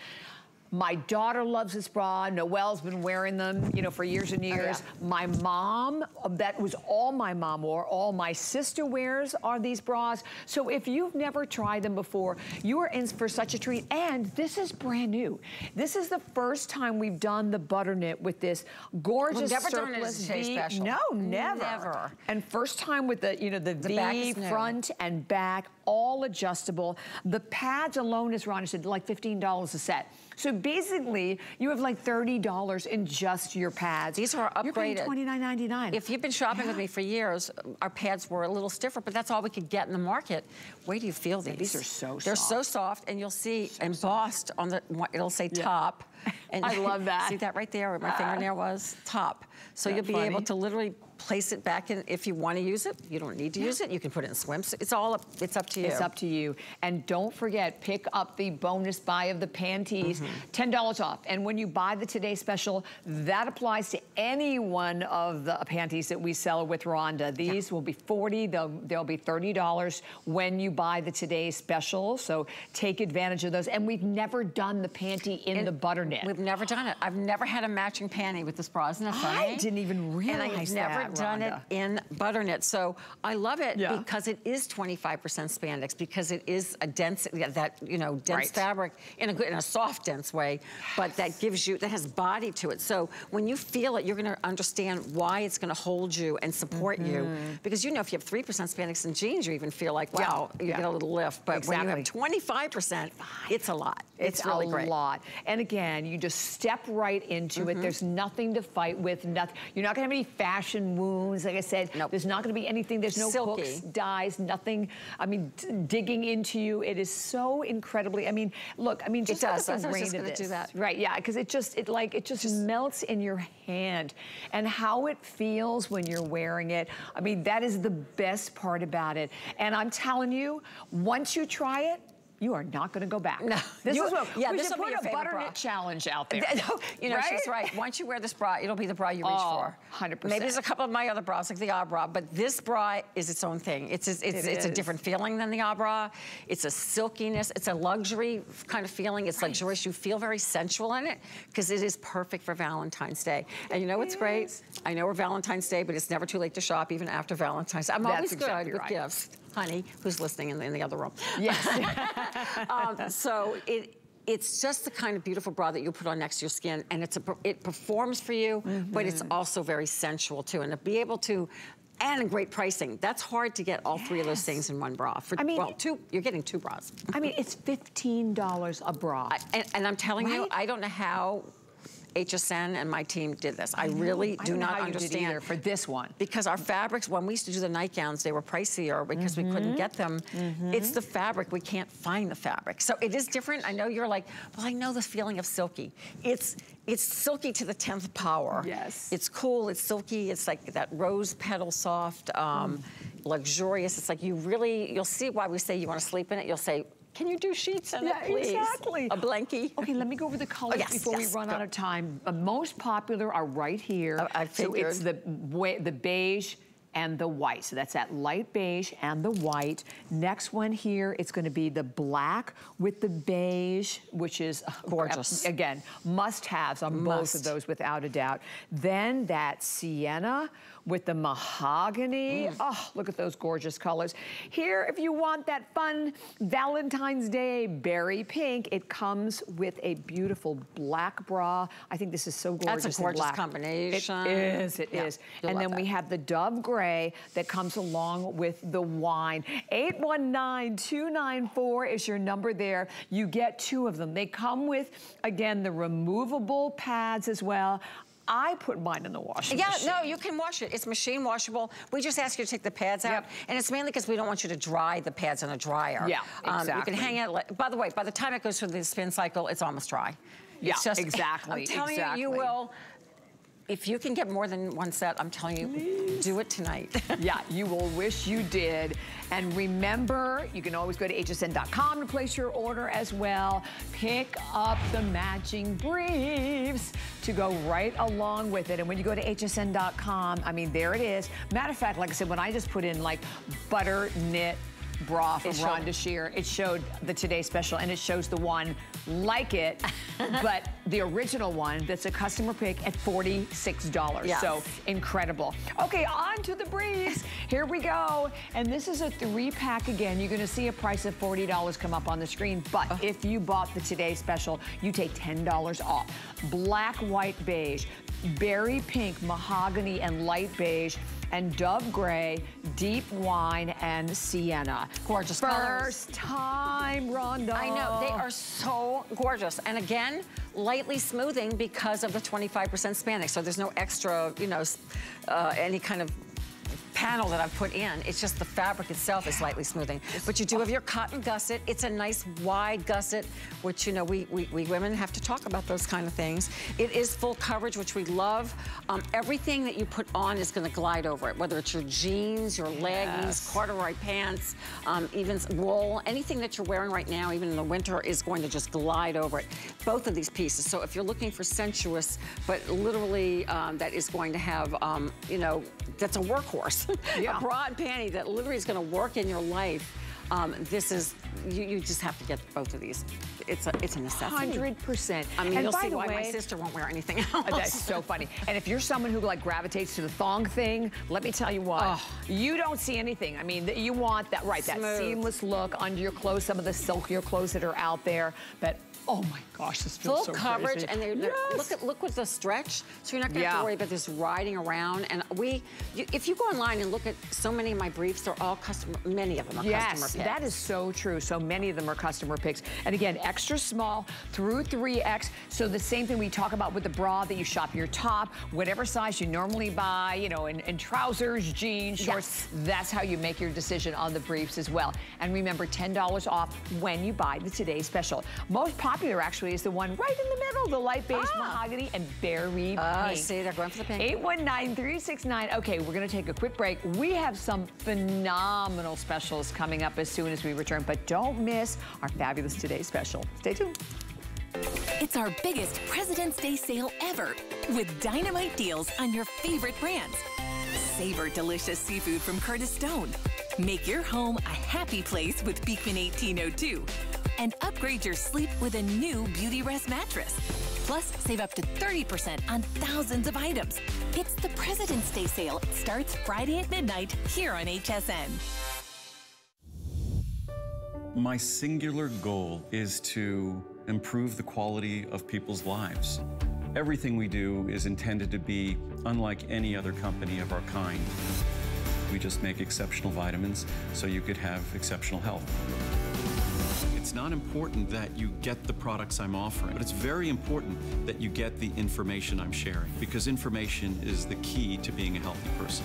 My daughter loves this bra. Noelle's been wearing them, you know, for years and oh, years. My mom, that was all my mom wore. All my sister wears are these bras. So if you've never tried them before, you are in for such a treat. And this is brand new. This is the first time we've done the butter knit with this gorgeous never done it as surplice a Shea V- special. No, never. Never. And first time with the, you know, the, V back front and back, all adjustable. The pads alone, as Ron said, like $15 a set. So basically, you have like $30 in just your pads. These are upgraded. You're paying upgraded. $29.99. If you've been shopping with me for years, our pads were a little stiffer, but that's all we could get in the market. Wait do you feel these? these are so They're so soft. soft, and you'll see embossed on the, it'll say top. And I love that. See that right there where my fingernail was? Top. So Isn't you'll be able to literally place it back in if you want to use it. You don't need to use it. You can put it in swimsuit. It's all up, it's up to you. It's up to you. And don't forget, pick up the bonus buy of the panties, Mm-hmm. $10 off. And when you buy the Today Special, that applies to any one of the panties that we sell with Rhonda. These will be 40 they'll, they'll be $30 when you buy the Today Special. So take advantage of those. And we've never done the panty in the butter knit. We've never done it. I've never had a matching panty with this bra. Isn't that I didn't even And realize never that. Done Rhonda. it in butter knit. So I love it Yeah. because it is 25% spandex, because it is a dense, yeah, that, you know, dense Right. fabric in a good, in a soft, dense way, but that gives you, that has body to it. So when you feel it, you're gonna understand why it's gonna hold you and support you. Because you know, if you have 3% spandex in jeans, you even feel like, Mm-hmm. Yeah, wow, you yeah. get a little lift. But when you have Exactly. 25%, it's a lot. It's, really a great. lot. And again, you just step right into Mm-hmm. it. There's nothing to fight with. Nothing. You're not gonna have any fashion wounds. Like I said, Nope. there's not gonna be anything. There's no Silky. hooks, dyes, nothing. I mean, d- digging into you. It is so incredibly. I mean, look. I mean, just does. look I the rain just of this. do that. Right? Yeah. Because it just it like it just, melts in your hand, and how it feels when you're wearing it. I mean, that is the best part about it. And I'm telling you, once you try it. You are not going to go back. No. This You- is what yeah, we this should put a butter knit challenge out there. you know, she's right. Once you wear this bra, it'll be the bra you reach Oh, for. 100%. Maybe there's a couple of my other bras, like the Ah bra, but this bra is its own thing. It's it's, it's, It it's a different feeling than the Ah bra. It's a silkiness. It's a luxury kind of feeling. It's luxurious. You feel very sensual in it because it is perfect for Valentine's Day. And you know what's great? I know we're Valentine's Day, but it's never too late to shop even after Valentine's. Day. I'm That's always exactly good with right. gifts. Honey, who's listening in the, in the other room. Yes. um, so it it's just the kind of beautiful bra that you put on next to your skin, and it's a, it performs for you, but it's Mm-hmm. also very sensual too. And to be able to, and great pricing. That's hard to get all three of those things in one bra. For, I mean- well, two. You're getting two bras. I mean, it's $15 a bra. I, and, and I'm telling you, I don't know how HSN and my team did this. I, really I do don't not how you did understand. for this one. Because our fabrics, when we used to do the nightgowns, they were pricier because we couldn't get them. Mm-hmm. It's the fabric, we can't find the fabric. So it is different. I know you're like, well, I know the feeling of silky. It's it's silky to the 10th power. Yes. It's cool, it's silky, it's like that rose petal soft, um, Mm. luxurious. It's like you really, you'll see why we say you want to sleep in it. You'll say, can you do sheets in Yeah, it, please? exactly. A blankie. Okay, let me go over the colors yes, before yes, we run go. out of time. The most popular are right here. Oh, I so it's the the beige and the white. So that's that light beige and the white. Next one here, it's going to be the black with the beige, which is uh, Gorgeous. Again, must-haves on both of those without a doubt. Then that sienna with the mahogany. Mm. Oh, look at those gorgeous colors. Here, if you want that fun Valentine's Day berry pink, it comes with a beautiful black bra. I think this is so gorgeous. That's a gorgeous black. combination. It is, it is. Yeah, you'll And then we have the dove gray that comes along with the wine. 819-294 is your number there. You get two of them. They come with, again, the removable pads as well. I put mine in the washing Yeah, machine. no, you can wash it. It's machine washable. We just ask you to take the pads out. Yep. And it's mainly because we don't want you to dry the pads in a dryer. Yeah, Um, exactly. you can hang it. By the way, by the time it goes through the spin cycle, it's almost dry. Yeah, It's just, exactly, I'm telling exactly. you, you will. If you can get more than one set, I'm telling you, do it tonight. Yeah, you will wish you did. And remember, you can always go to hsn.com to place your order as well. Pick up the matching briefs to go right along with it. And when you go to hsn.com, I mean, there it is. Matter of fact, like I said, when I just put in like butter knit bra from It showed- Rhonda Shear, it showed the Today Special and it shows the one like it, but the original one that's a customer pick at $46. Yes. So incredible. Okay, on to the briefs. Here we go. And this is a three pack again. You're gonna see a price of $40 come up on the screen, but uh-huh. if you bought the Today Special, you take $10 off. Black, white, beige, berry pink, mahogany, and light beige, and dove gray, deep wine, and sienna. Gorgeous colors. First time, Rhonda. I know, they are so gorgeous. And again, lightly smoothing because of the 25% Spandex. So there's no extra, you know, uh, any kind of panel that I've put in. It's just the fabric itself is slightly smoothing. But you do have your cotton gusset. It's a nice wide gusset, which, you know, we, we, we women have to talk about those kind of things. It is full coverage, which we love. Um, everything that you put on is gonna glide over it, whether it's your jeans, your leggings, corduroy pants, um, even wool, anything that you're wearing right now, even in the winter, is going to just glide over it. Both of these pieces. So if you're looking for sensuous, but literally um, that is going to have, um, you know, that's a workhorse. Yeah. a bra and panty that literally is gonna work in your life. Um, this is, you, you just have to get both of these. It's a, it's a necessity. 100%. I mean, and you'll see why way, my sister won't wear anything else. That's so funny. And if you're someone who like gravitates to the thong thing, let me tell you what, oh. you don't see anything. I mean, you want that, right, Smooth. that seamless look under your clothes, some of the silkier clothes that are out there. But Oh my gosh, this feels Full so coverage, crazy. and they're, they're, yes. look at look with the stretch, so you're not gonna yeah. have to worry about this riding around. And we, you, if you go online and look at so many of my briefs, they're all customer, many of them are yes, customer picks. Yes, that is so true. So many of them are customer picks. And again, extra small through 3X. So the same thing we talk about with the bra that you shop your top, whatever size you normally buy, you know, in, in trousers, jeans, shorts, yes. that's how you make your decision on the briefs as well. And remember, $10 off when you buy the Today Special. Most popular actually is the one right in the middle, the light beige ah. mahogany and berry uh, pink. see, they're going for the pink. 819-369. Okay, we're going to take a quick break. We have some phenomenal specials coming up as soon as we return, but don't miss our fabulous Today special. Stay tuned. It's our biggest President's Day sale ever with dynamite deals on your favorite brands. Savor delicious seafood from Curtis Stone. Make your home a happy place with Beekman 1802 and upgrade your sleep with a new Beautyrest mattress. Plus, save up to 30% on thousands of items. It's the President's Day sale. It starts Friday at midnight here on HSN. My singular goal is to improve the quality of people's lives. Everything we do is intended to be unlike any other company of our kind. We just make exceptional vitamins so you could have exceptional health. It's not important that you get the products I'm offering, but it's very important that you get the information I'm sharing because information is the key to being a healthy person.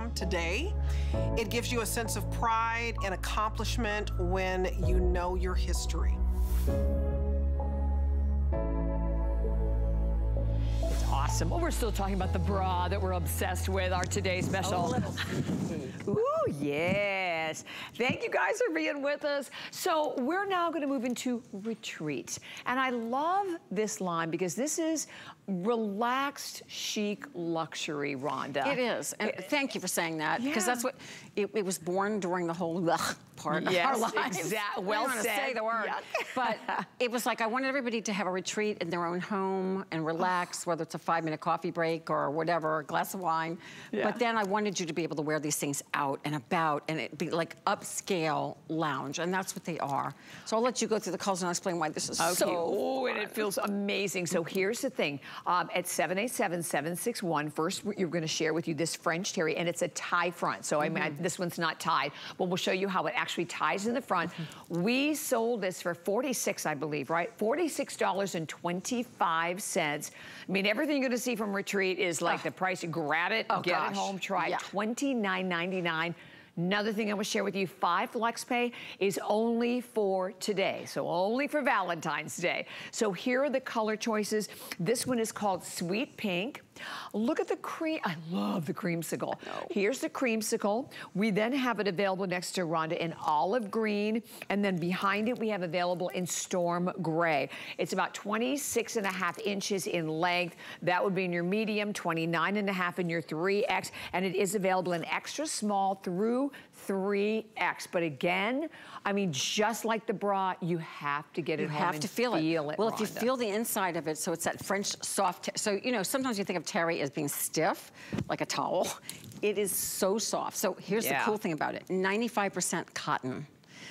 We've today. It gives you a sense of pride and accomplishment when you know your history. It's awesome. Well, we're still talking about the bra that we're obsessed with, our today's special. Oh, Ooh, yes. Thank you guys for being with us. So we're now gonna move into retreat. And I love this line because this is relaxed, chic luxury, Rhonda. It is, and it, thank you for saying that, because yeah. that's what, it, it, was born during the whole ugh part yes, of our lives. Exactly. Well I said. say the word. but it was like I wanted everybody to have a retreat in their own home and relax, whether it's a five-minute coffee break or whatever, a glass of wine. Yeah. But then I wanted you to be able to wear these things out and about, and it be like upscale lounge, and that's what they are. So I'll let you go through the colors and I'll explain why this is okay. so Oh, and it feels amazing. So here's the thing. Um, at 787-761, first you're gonna share with you this French terry, and it's a tie front. So mm -hmm. I mean, mm-hmm. this one's not tied, but we'll show you how it actually ties in the front. Mm -hmm. We sold this for 46, I believe, right? $46.25. I mean, everything you're gonna see from Retreat is like oh. the price, grab it, oh, get gosh. it home, try yeah. it, $29.99. Another thing I want to share with you, five FlexPay is only for today, so only for Valentine's Day. So here are the color choices. This one is called Sweet Pink. Look at the cream. I love the creamsicle. Here's the creamsicle. We then have it available next to Rhonda in olive green. And then behind it, we have available in storm gray. It's about 26 and a half inches in length. That would be in your medium, 29 and a half in your 3X. And it is available in extra small through 3X. But again, I mean, just like the bra, you have to get it you have to feel, feel it. it. Well, Rhonda. if you feel the inside of it, so it's that French soft, so, you know, sometimes you think of terry as being stiff, like a towel. It is so soft. So here's yeah. the cool thing about it. 95% cotton.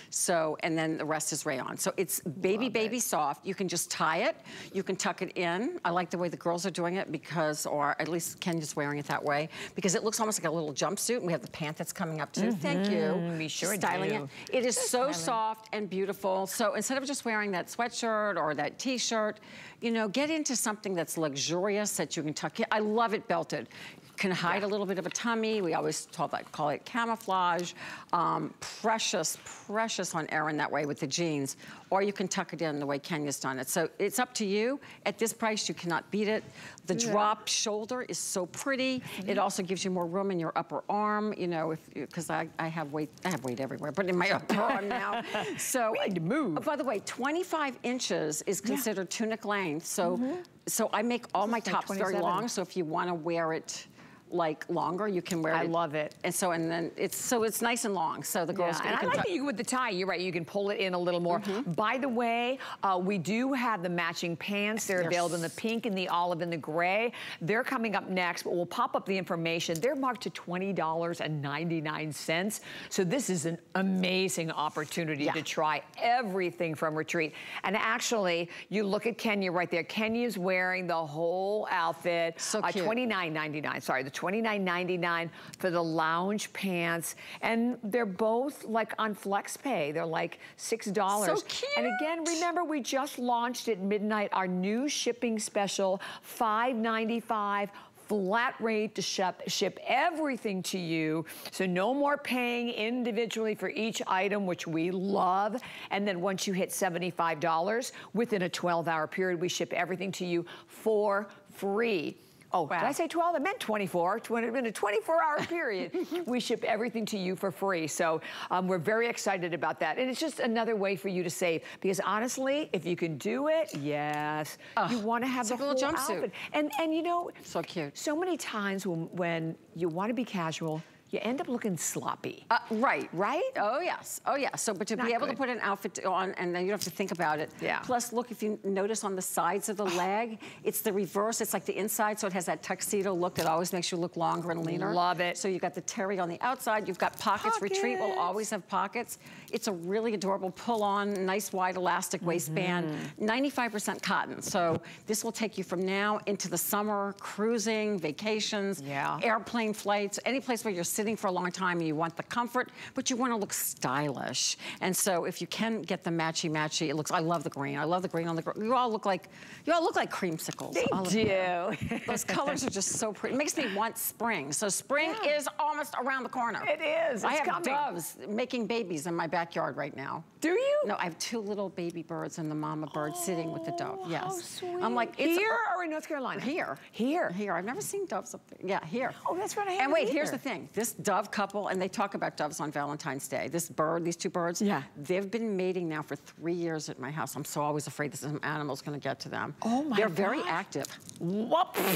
So, and then the rest is rayon. So it's baby, Love baby it. soft. You can just tie it. You can tuck it in. I like the way the girls are doing it because, or at least Kenya's wearing it that way, because it looks almost like a little jumpsuit. And we have the pant that's coming up too. Mm -hmm. Thank you. Mm-hmm. We sure styling do. it. It is so soft and beautiful. So instead of just wearing that sweatshirt or that t-shirt, you know, get into something that's luxurious that you can tuck in. I love it belted can hide yeah. a little bit of a tummy. We always call, that, call it camouflage. Um, precious, precious on Erin that way with the jeans. Or you can tuck it in the way Kenya's done it. So it's up to you. At this price, you cannot beat it. The yeah. drop shoulder is so pretty. Mm -hmm. It also gives you more room in your upper arm, you know, if because I, I have weight, I have weight everywhere, but in my upper arm now. So to move. by the way, 25 inches is considered yeah. tunic length. So mm -hmm. so I make all my tops like very long. So if you want to wear it like longer. You can wear I it. I love it. And so, and then it's, so it's nice and long. So the girls yeah, And I like that you, with the tie, you're right, you can pull it in a little more. Mm -hmm. By the way, uh, we do have the matching pants. They're, They're available in the pink and the olive and the gray. They're coming up next, but we'll pop up the information. They're marked to $20.99. So this is an amazing opportunity yeah. to try everything from Retreat. And actually, you look at Kenya right there. Kenya's wearing the whole outfit. So cute. Uh, $29.99, sorry, the $29.99 for the lounge pants. And they're both like on FlexPay. They're like 6. So cute. And again, remember we just launched at midnight our new shipping special, $5.95 flat rate to ship, ship everything to you. So no more paying individually for each item, which we love. And then once you hit $75, within a 12 hour period, we ship everything to you for free. Oh, wow. did I say 12? I meant 24. In a 24-hour period, we ship everything to you for free. So um, we're very excited about that. And it's just another way for you to save. Because honestly, if you can do it, yes, you want to have the whole jumpsuit. outfit. And, and you know, so cute. So many times when, when you want to be casual, you end up looking sloppy. Uh, right. Right? Oh, yes. Oh, yes. So, but to Not be able good. to put an outfit on and then you don't have to think about it. Yeah. Plus, look, if you notice on the sides of the leg, it's the reverse. It's like the inside, so it has that tuxedo look that always makes you look longer and leaner. Love it. So you've got the terry on the outside. You've got pockets. pockets. Retreat will always have pockets. It's a really adorable pull-on, nice wide elastic waistband. 95% mm-hmm. cotton. So this will take you from now into the summer, cruising, vacations, yeah. airplane flights, any place where you're sitting for a long time and you want the comfort, but you want to look stylish. And so if you can get the matchy matchy, it looks, I love the green. I love the green on the green. You all look like, you all look like creamsicles. They do. Those colors are just so pretty. It makes me want spring. So spring yeah. is almost around the corner. It is. It's I have coming. doves making babies in my backyard right now. Do you? No, I have two little baby birds and the mama bird oh, sitting with the dove. Yes. Oh, yes. I'm like, it's here or in North Carolina? Here. Here. Here. I've never seen doves up there. Yeah, here. Oh, that's right. I have. And wait, either. here's the thing. This dove couple, and they talk about doves on Valentine's Day. This bird, these two birds, yeah. they've been mating now for three years at my house. I'm so always afraid that some animal's gonna get to them. Oh my They're very active. Whoop.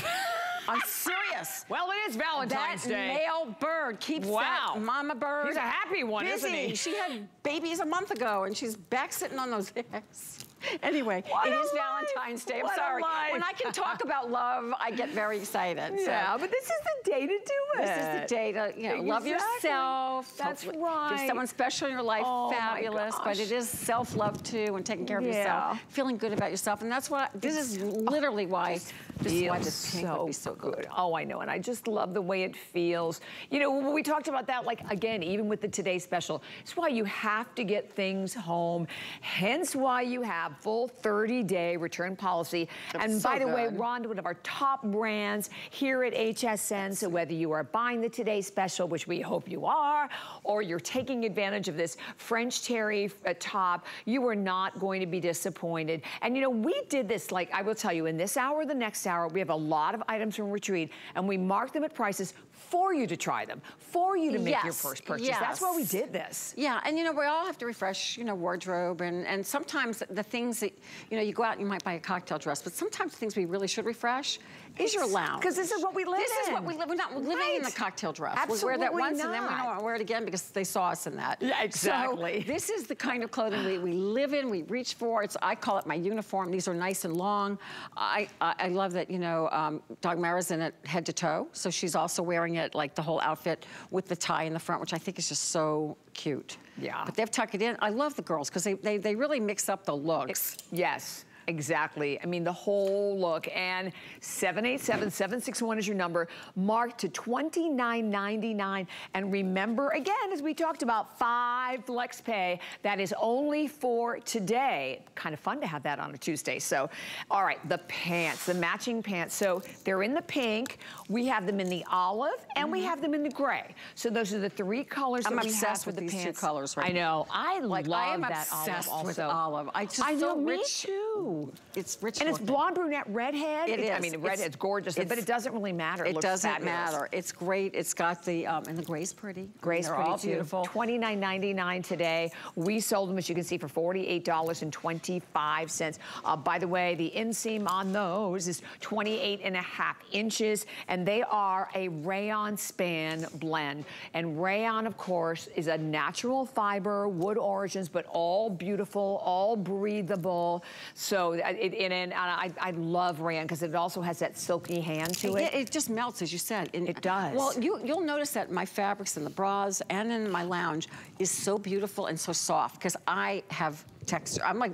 I'm serious. Well, it is Valentine's that Day. male bird keeps wow. that mama bird He's a happy one, busy. isn't he? She had babies a month ago, and she's back sitting on those eggs. Anyway, what it is life. Valentine's Day. I'm what sorry. When I can talk about love, I get very excited. Yeah, so. but this is the day to do it. This is the day to, you know, exactly. love yourself. That's right. If someone special in your life, oh fabulous. But it is self-love too, and taking care of yeah. yourself, feeling good about yourself, and that's why, This is oh, literally why. This is why this pink so would be so good. good. Oh, I know, and I just love the way it feels. You know, when we talked about that, like again, even with the Today Special, it's why you have to get things home. Hence, why you have full 30-day return policy. That's and so by the good. way, Rhonda, one of our top brands here at HSN. So whether you are buying the Today Special, which we hope you are, or you're taking advantage of this French terry uh, top, you are not going to be disappointed. And you know, we did this, like I will tell you, in this hour, the next hour, we have a lot of items from Retreat, and we mark them at prices for you to try them, for you to make yes, your first purchase. Yes. That's why we did this. Yeah, and you know, we all have to refresh, you know, wardrobe, and, and sometimes the things that, you know, you go out and you might buy a cocktail dress, but sometimes things we really should refresh is your lounge. Because this is what we live this in. This is what we live. We're not living right. in the cocktail dress. Absolutely we wear that once not. and then we don't want to wear it again because they saw us in that. Yeah, exactly. So this is the kind of clothing we, we live in, we reach for. It's I call it my uniform. These are nice and long. I I, I love that, you know, um, Dagmara's in it head to toe. So she's also wearing it like the whole outfit with the tie in the front, which I think is just so cute. Yeah. But they've tucked it in. I love the girls because they, they, they really mix up the looks. Yes. Exactly. I mean, the whole look. And 787-761 is your number, marked to $29.99. And remember, again, as we talked about, five flex pay. That is only for today. Kind of fun to have that on a Tuesday. So, all right, the pants, the matching pants. So they're in the pink. We have them in the olive, and mm -hmm. we have them in the gray. So those are the three colors I'm have with for the these pants. two colors right I know. I like, love I am that obsessed olive also. with olive. I just I know, so me rich. too. It's rich And it's blonde, brunette, redhead. It is. I mean, redhead's gorgeous, but it doesn't really matter. It, It doesn't fabulous. matter. It's great. It's got the, um, and the gray's pretty. Gray's pretty all too. beautiful. $29.99 today. We sold them, as you can see, for $48.25. Uh, by the way, the inseam on those is 28 and a half inches, and they are a rayon span blend. And rayon, of course, is a natural fiber, wood origins, but all beautiful, all breathable. So, uh, it, and, and I, I love rayon because it also has that silky hand to it. Yeah, it just melts, as you said. And, It does. Well, you, you'll notice that my fabrics in the bras and in my lounge is so beautiful and so soft because I have texture. I'm like,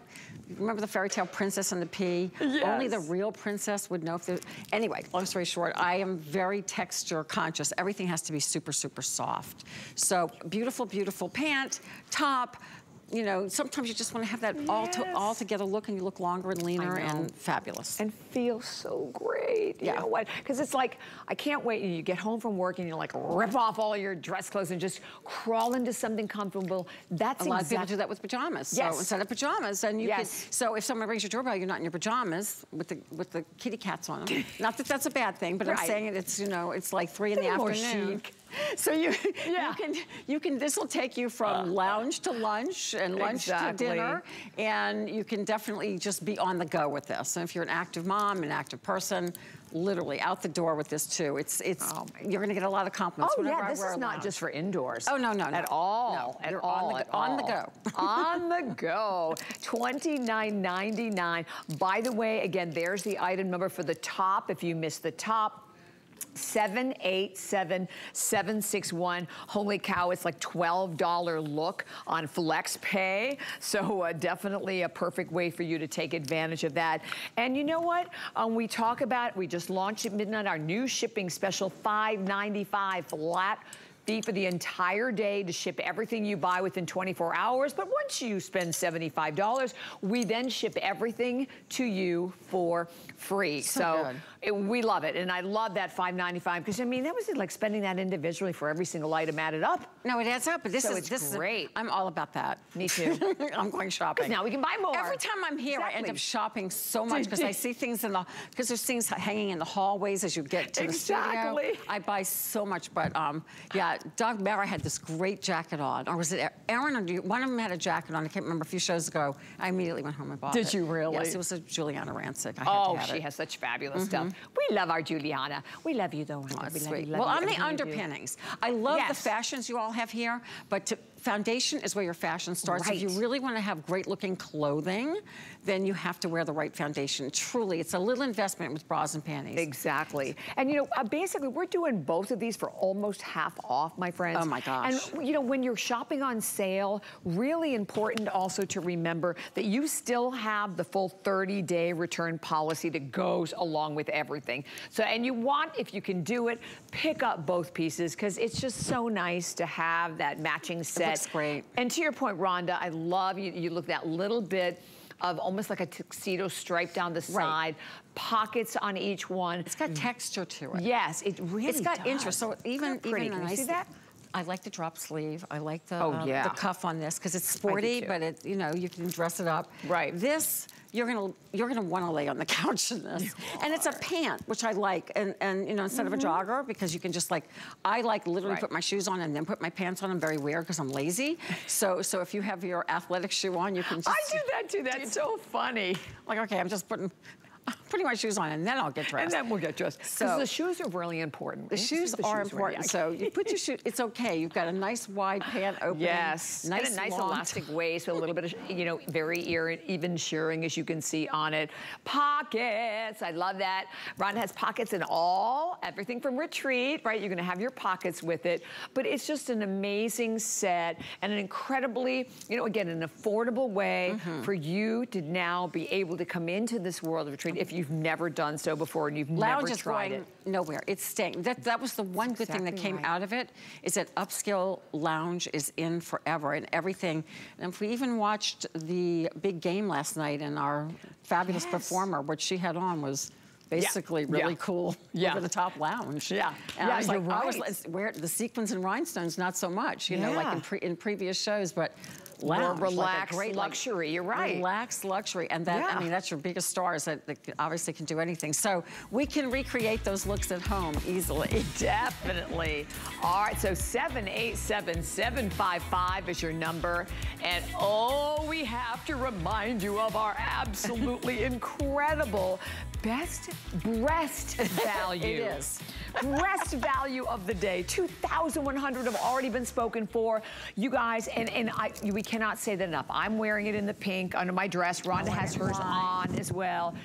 remember the fairy tale Princess and the Pea? Yes. Only the real princess would know if there, anyway, long story short, I am very texture conscious. Everything has to be super, super soft. So beautiful, beautiful pant, top, you know, sometimes you just want to have that yes. all, to, all together look and you look longer and leaner and fabulous. And feel so great. You yeah. know what? Because it's like, I can't wait. You get home from work and you like rip off all your dress clothes and just crawl into something comfortable. That's A lot of people do that with pajamas. Yes. So instead of pajamas, then you yes. can, so if someone rings your doorbell, you're not in your pajamas with the with the kitty cats on them. not that that's a bad thing, but right. I'm saying it, it's, you know, it's like three in the afternoon. Chic. So you, yeah. you can, you can, this will take you from uh, lounge to lunch and lunch exactly. to dinner. And you can definitely just be on the go with this. And if you're an active mom, an active person, literally out the door with this too. It's, it's, oh you're gonna get a lot of compliments. Oh yeah, this is not lounge. just for indoors. Oh no, no, no. At all, no, at all, on the, on the go. on the go, $29.99. By the way, again, there's the item number for the top. If you miss the top, 787-761. Holy cow, it's like $12 look on Flex Pay. So uh, definitely a perfect way for you to take advantage of that. And you know what? Um, we talk about, we just launched at midnight, our new shipping special, $5.95 flat fee for the entire day to ship everything you buy within 24 hours. But once you spend $75, we then ship everything to you for free. So, so it, we love it. And I love that $5.95 because I mean, that was like spending that individually for every single item added up. No, it adds up. But this so is this great. Is, I'm all about that. Me too. I'm going shopping. now we can buy more. Every time I'm here, exactly. I end up shopping so much because I see things in the, because there's things hanging in the hallways as you get to exactly. the studio. I buy so much, but um, yeah, Dagmara had this great jacket on, or was it Erin, or you, one of them had a jacket on, I can't remember, a few shows ago. I immediately went home and bought Did it. Did you really? Yes, it was a Giuliana Rancic. I oh, she it. has such fabulous mm -hmm. stuff. We love our Giuliana. We love you though. Oh, we sweet. Love you, love well, you, on the underpinnings, I love yes. the fashions you all have here, but to, foundation is where your fashion starts. Right. If you really want to have great looking clothing, then you have to wear the right foundation. Truly, it's a little investment with bras and panties. Exactly. And you know, uh, basically we're doing both of these for almost half off, my friends. Oh my gosh. And you know, when you're shopping on sale, really important also to remember that you still have the full 30 day return policy that goes along with everything. So, and you want, if you can do it, pick up both pieces because it's just so nice to have that matching set. Looks great. And to your point, Rhonda, I love you, you look that little bit of almost like a tuxedo stripe down the side, right. pockets on each one. It's got texture to it. Yes, it really It's got does. interest. So even, pretty. even Can nice, you see that? I like the drop sleeve. I like the, oh, um, yeah. the cuff on this because it's sporty, but it, you know, you can dress it up. Right. This, you're gonna you're gonna want to lay on the couch in this, and it's a pant, which I like, and and you know instead mm -hmm. of a Mm-hmm. jogger because you can just like I like literally right. put my shoes on and then put my pants on. I'm very weird because I'm lazy. So so if you have your athletic shoe on, you can just. I do that too. That's so funny. Like okay, I'm just putting putting my shoes on and then I'll get dressed. And then we'll get dressed. Because So- the shoes are really important. The shoes the are shoes important. So you put your shoe, it's okay. You've got a nice wide pant opening. Yes, Nice, and a nice long elastic waist with a little bit of, you know, very ear, even shirring as you can see on it. Pockets, I love that. Ron has pockets in all, everything from retreat, right? You're gonna have your pockets with it, but it's just an amazing set and an incredibly, you know, again, an affordable way Mm-hmm. for you to now be able to come into this world of retreat if you've never done so before and you've Lounge never is tried going it. nowhere. It's staying. That that was the one good thing that came right. out of it is that upscale lounge is in forever and everything. And if we even watched the big game last night and our fabulous Yes. performer, what she had on was basically really Yeah. cool Yeah. over the top lounge. Yeah. And Yeah, I was like, you're I was right. where the sequins and rhinestones not so much, you know, like in pre, in previous shows, but lounge, like relaxed like, luxury, you're right. Relaxed luxury, and that Yeah. I mean that's your biggest stars that, that obviously can do anything. So we can recreate those looks at home easily. Definitely. All right, so 787-755 is your number. And oh, we have to remind you of our absolutely incredible best breast value. It is. Breast value of the day. 2,100 have already been spoken for. You guys, and, and I, we cannot say that enough. I'm wearing it in the pink under my dress. Rhonda has hers on as well.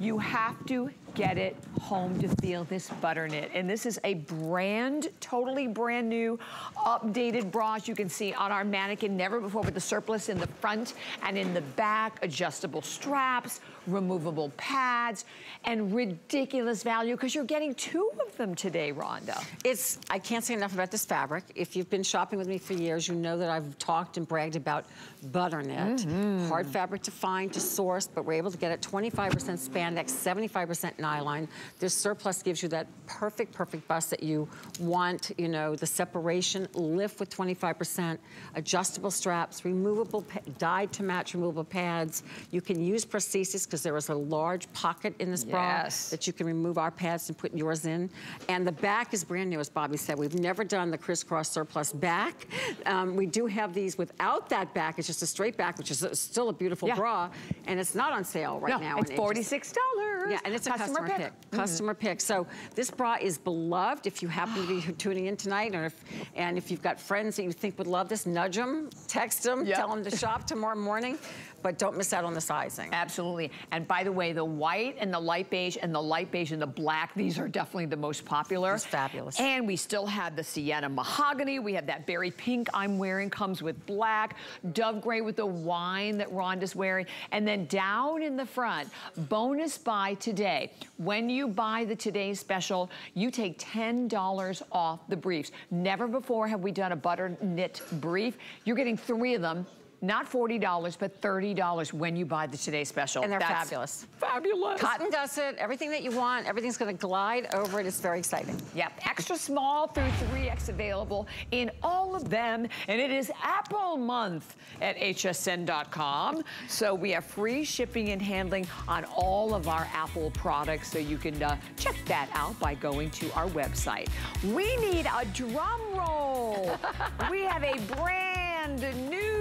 You have to get it home to feel this butter knit. And this is a brand, totally brand new, updated bra, as you can see on our mannequin, never before with the surplice in the front and in the back, adjustable straps, removable pads, and ridiculous value because you're getting two of them today, Rhonda. It's I can't say enough about this fabric. If you've been shopping with me for years, you know that I've talked and bragged about butter knit. Mm-hmm. Hard fabric to find, to source, but we're able to get it 25% spandex, 75% nylon. This surplice gives you that perfect, perfect bust that you want, you know, the separation, lift with 25%, adjustable straps, removable, dyed to match removable pads. You can use prosthesis because there is a large pocket in this bra Yes. that you can remove our pads and put yours in. And the back is brand new, as Bobbi said. We've never done the crisscross surplice back. Um, we do have these without that back. It's just a straight back, which is a- still a beautiful Yeah. bra. And it's not on sale right no, now. it's and it just- $46. yeah, and it's a customer, pick. Mm-hmm. Customer pick. So this bra is beloved. If you happen to be tuning in tonight, or if, and if you've got friends that you think would love this, nudge them, text them, Yep. tell them to shop tomorrow morning. But don't miss out on the sizing. Absolutely. And by the way, the white and the light beige and the light beige and the black, these are definitely the most popular. It's fabulous. And we still have the sienna mahogany. We have that berry pink I'm wearing, comes with black, dove gray with the wine that Rhonda's wearing. And then down in the front, bonus buy today. When you buy the today's special, you take $10 off the briefs. Never before have we done a butter knit brief. You're getting three of them. Not $40, but $30 when you buy the Today Special. And they're That's fabulous. Fabulous. Cotton gusset, everything that you want, everything's gonna glide over it. It's very exciting. Yep, extra small through 3X available in all of them. And it is Apple month at hsn.com. So we have free shipping and handling on all of our Apple products. So you can uh, check that out by going to our website. We need a drum roll. we have a brand new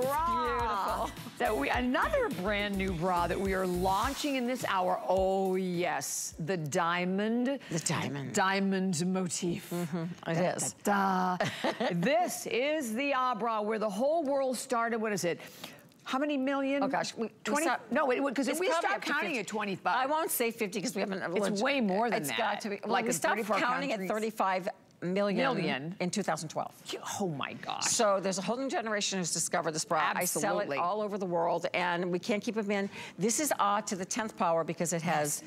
bra. Beautiful. So we, another brand new bra that we are launching in this hour. Oh yes, the diamond. The diamond. Diamond motif. Mm-hmm. It is. Da. this is the bra where the whole world started. What is it? How many million? Oh gosh, we, we 20? stopped- no, because if we start counting 50. at 25. I won't say 50 because we haven't. It's way more than It's that. It's got to be. Well, Like we stopped counting countries. at 35 million, Million. in 2012. Oh my gosh. So there's a whole new generation who's discovered this bra. I sell it Absolutely. all over the world, and we can't keep them in. This is odd to the 10th power because it has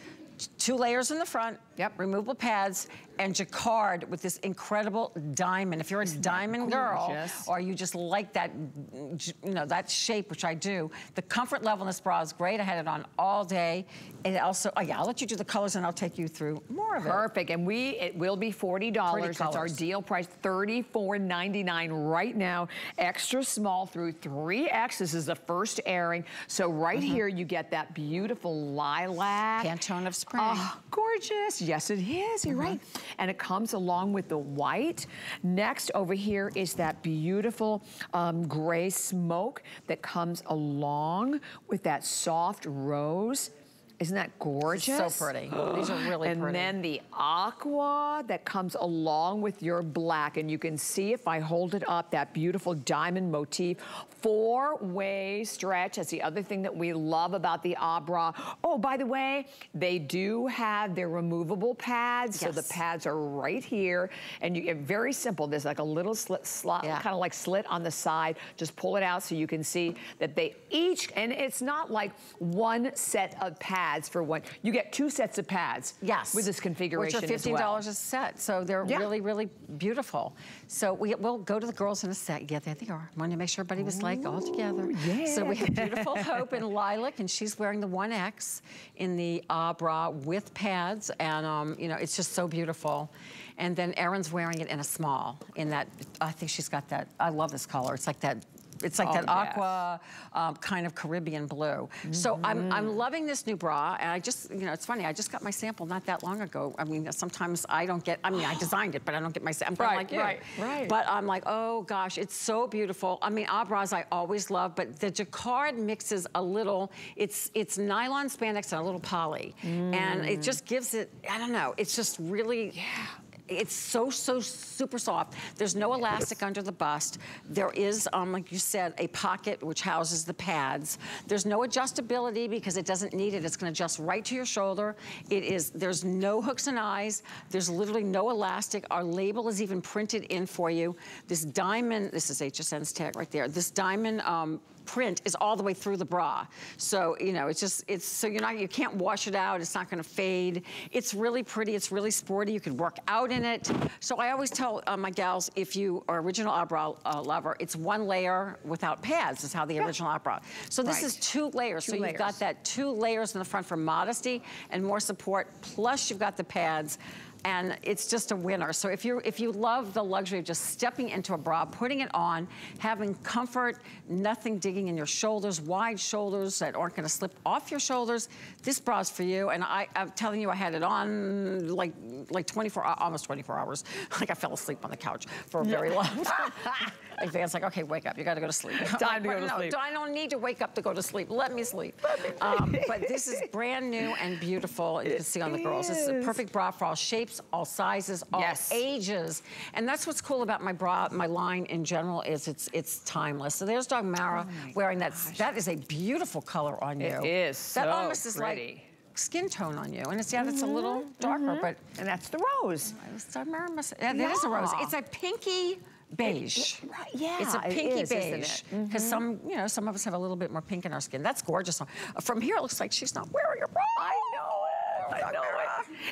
two layers in the front, Yep. removable pads, and jacquard with this incredible diamond. If you're a diamond girl, or you just like that, you know, that shape, which I do, the comfort level in this bra is great. I had it on all day. And also, oh yeah, I'll let you do the colors and I'll take you through more of it. Perfect. And we, it will be $40. Pretty It's our deal price, $34.99 right now. Extra small through 3X. This is the first airing. So right Mm-hmm. here, you get that beautiful lilac. Pantone of spring. Oh, gorgeous. Yes, it is. You're right. And it comes along with the white. Next over here is that beautiful um, gray smoke that comes along with that soft rose. Isn't that gorgeous? So pretty. These are really and pretty. And then the aqua that comes along with your black. And you can see if I hold it up, that beautiful diamond motif. Four-way stretch. That's the other thing that we love about the Ahh Bra. Oh, by the way, they do have their removable pads. Yes. So the pads are right here. And you get very simple. There's like a little slit, slot, yeah. kind of like slit on the side. Just pull it out so you can see that they each, and it's not like one set of pads for one. You get two sets of pads. Yes. With this configuration Which are $15 well. a set. So they're yeah. really, really beautiful. So we, will go to the girls in a sec. Yeah, there they are. I wanted to make sure everybody was Ooh, like all together. Yeah. So we have beautiful Hope in lilac, and she's wearing the 1X in the uh, bra with pads. And, um, you know, it's just so beautiful. And then Erin's wearing it in a small, in that, I think she's got that, I love this color. It's like that it's like oh, that aqua um, kind of Caribbean blue. Mm -hmm. So I'm, I'm Mm-hmm. loving this new bra. And I just, you know, it's funny. I just got my sample not that long ago. I mean, sometimes I don't get, I mean, I designed it, but I don't get my sample right, like you. Right, right. But I'm like, oh gosh, it's so beautiful. I mean, our bras I always love, but the jacquard mixes a little, it's, it's nylon spandex and a little poly. Mm. And it Mm. just gives it, I don't know, it's just really, yeah it's so, so super soft. There's no elastic under the bust. There is, um, like you said, a pocket which houses the pads. There's no adjustability because it doesn't need it. It's gonna adjust right to your shoulder. It is, there's no hooks and eyes. There's literally no elastic. Our label is even printed in for you. This diamond, this is HSN's tag right there. This diamond um, print is all the way through the bra. So, you know, it's just, it's, so you're not, you can't wash it out. It's not gonna fade. It's really pretty. It's really sporty. You can work out in it. So I always tell uh, my gals, if you are original Ahh Bra uh, lover, it's one layer without pads is how the yeah. original Ahh Bra. So this right. is two layers. Two so layers. you've got that two layers in the front for modesty and more support. Plus you've got the pads and it's just a winner. So if you if you love the luxury of just stepping into a bra, putting it on, having comfort, nothing digging in your shoulders, wide shoulders that aren't gonna slip off your shoulders, this bra is for you. And I, am telling you, I had it on like like 24, almost 24 hours. Like I fell asleep on the couch for a very long time. Advance like, okay, wake up, you gotta go to sleep. Time to go to no, sleep. I don't need to wake up to go to sleep. Let me sleep. Um, but this is brand new and beautiful. You can see on the girls. It's a perfect bra for all shapes, all sizes, all yes. ages. And that's what's cool about my bra, my line in general is it's it's timeless. So there's Dagmara oh wearing that. That is a beautiful color on you. It is That so almost is pretty. like skin tone on you. And it's, yeah, it's mm -hmm, a little mm-hmm. darker, mm -hmm. but. And that's the rose. It's Dagmara, yeah, yeah. is a rose. It's a pinky beige. It, right, yeah. It's a pinky it is, beige. Because mm -hmm. some, you know, some of us have a little bit more pink in our skin. That's gorgeous. From here, it looks like she's not wearing a bra. I know it. I know it.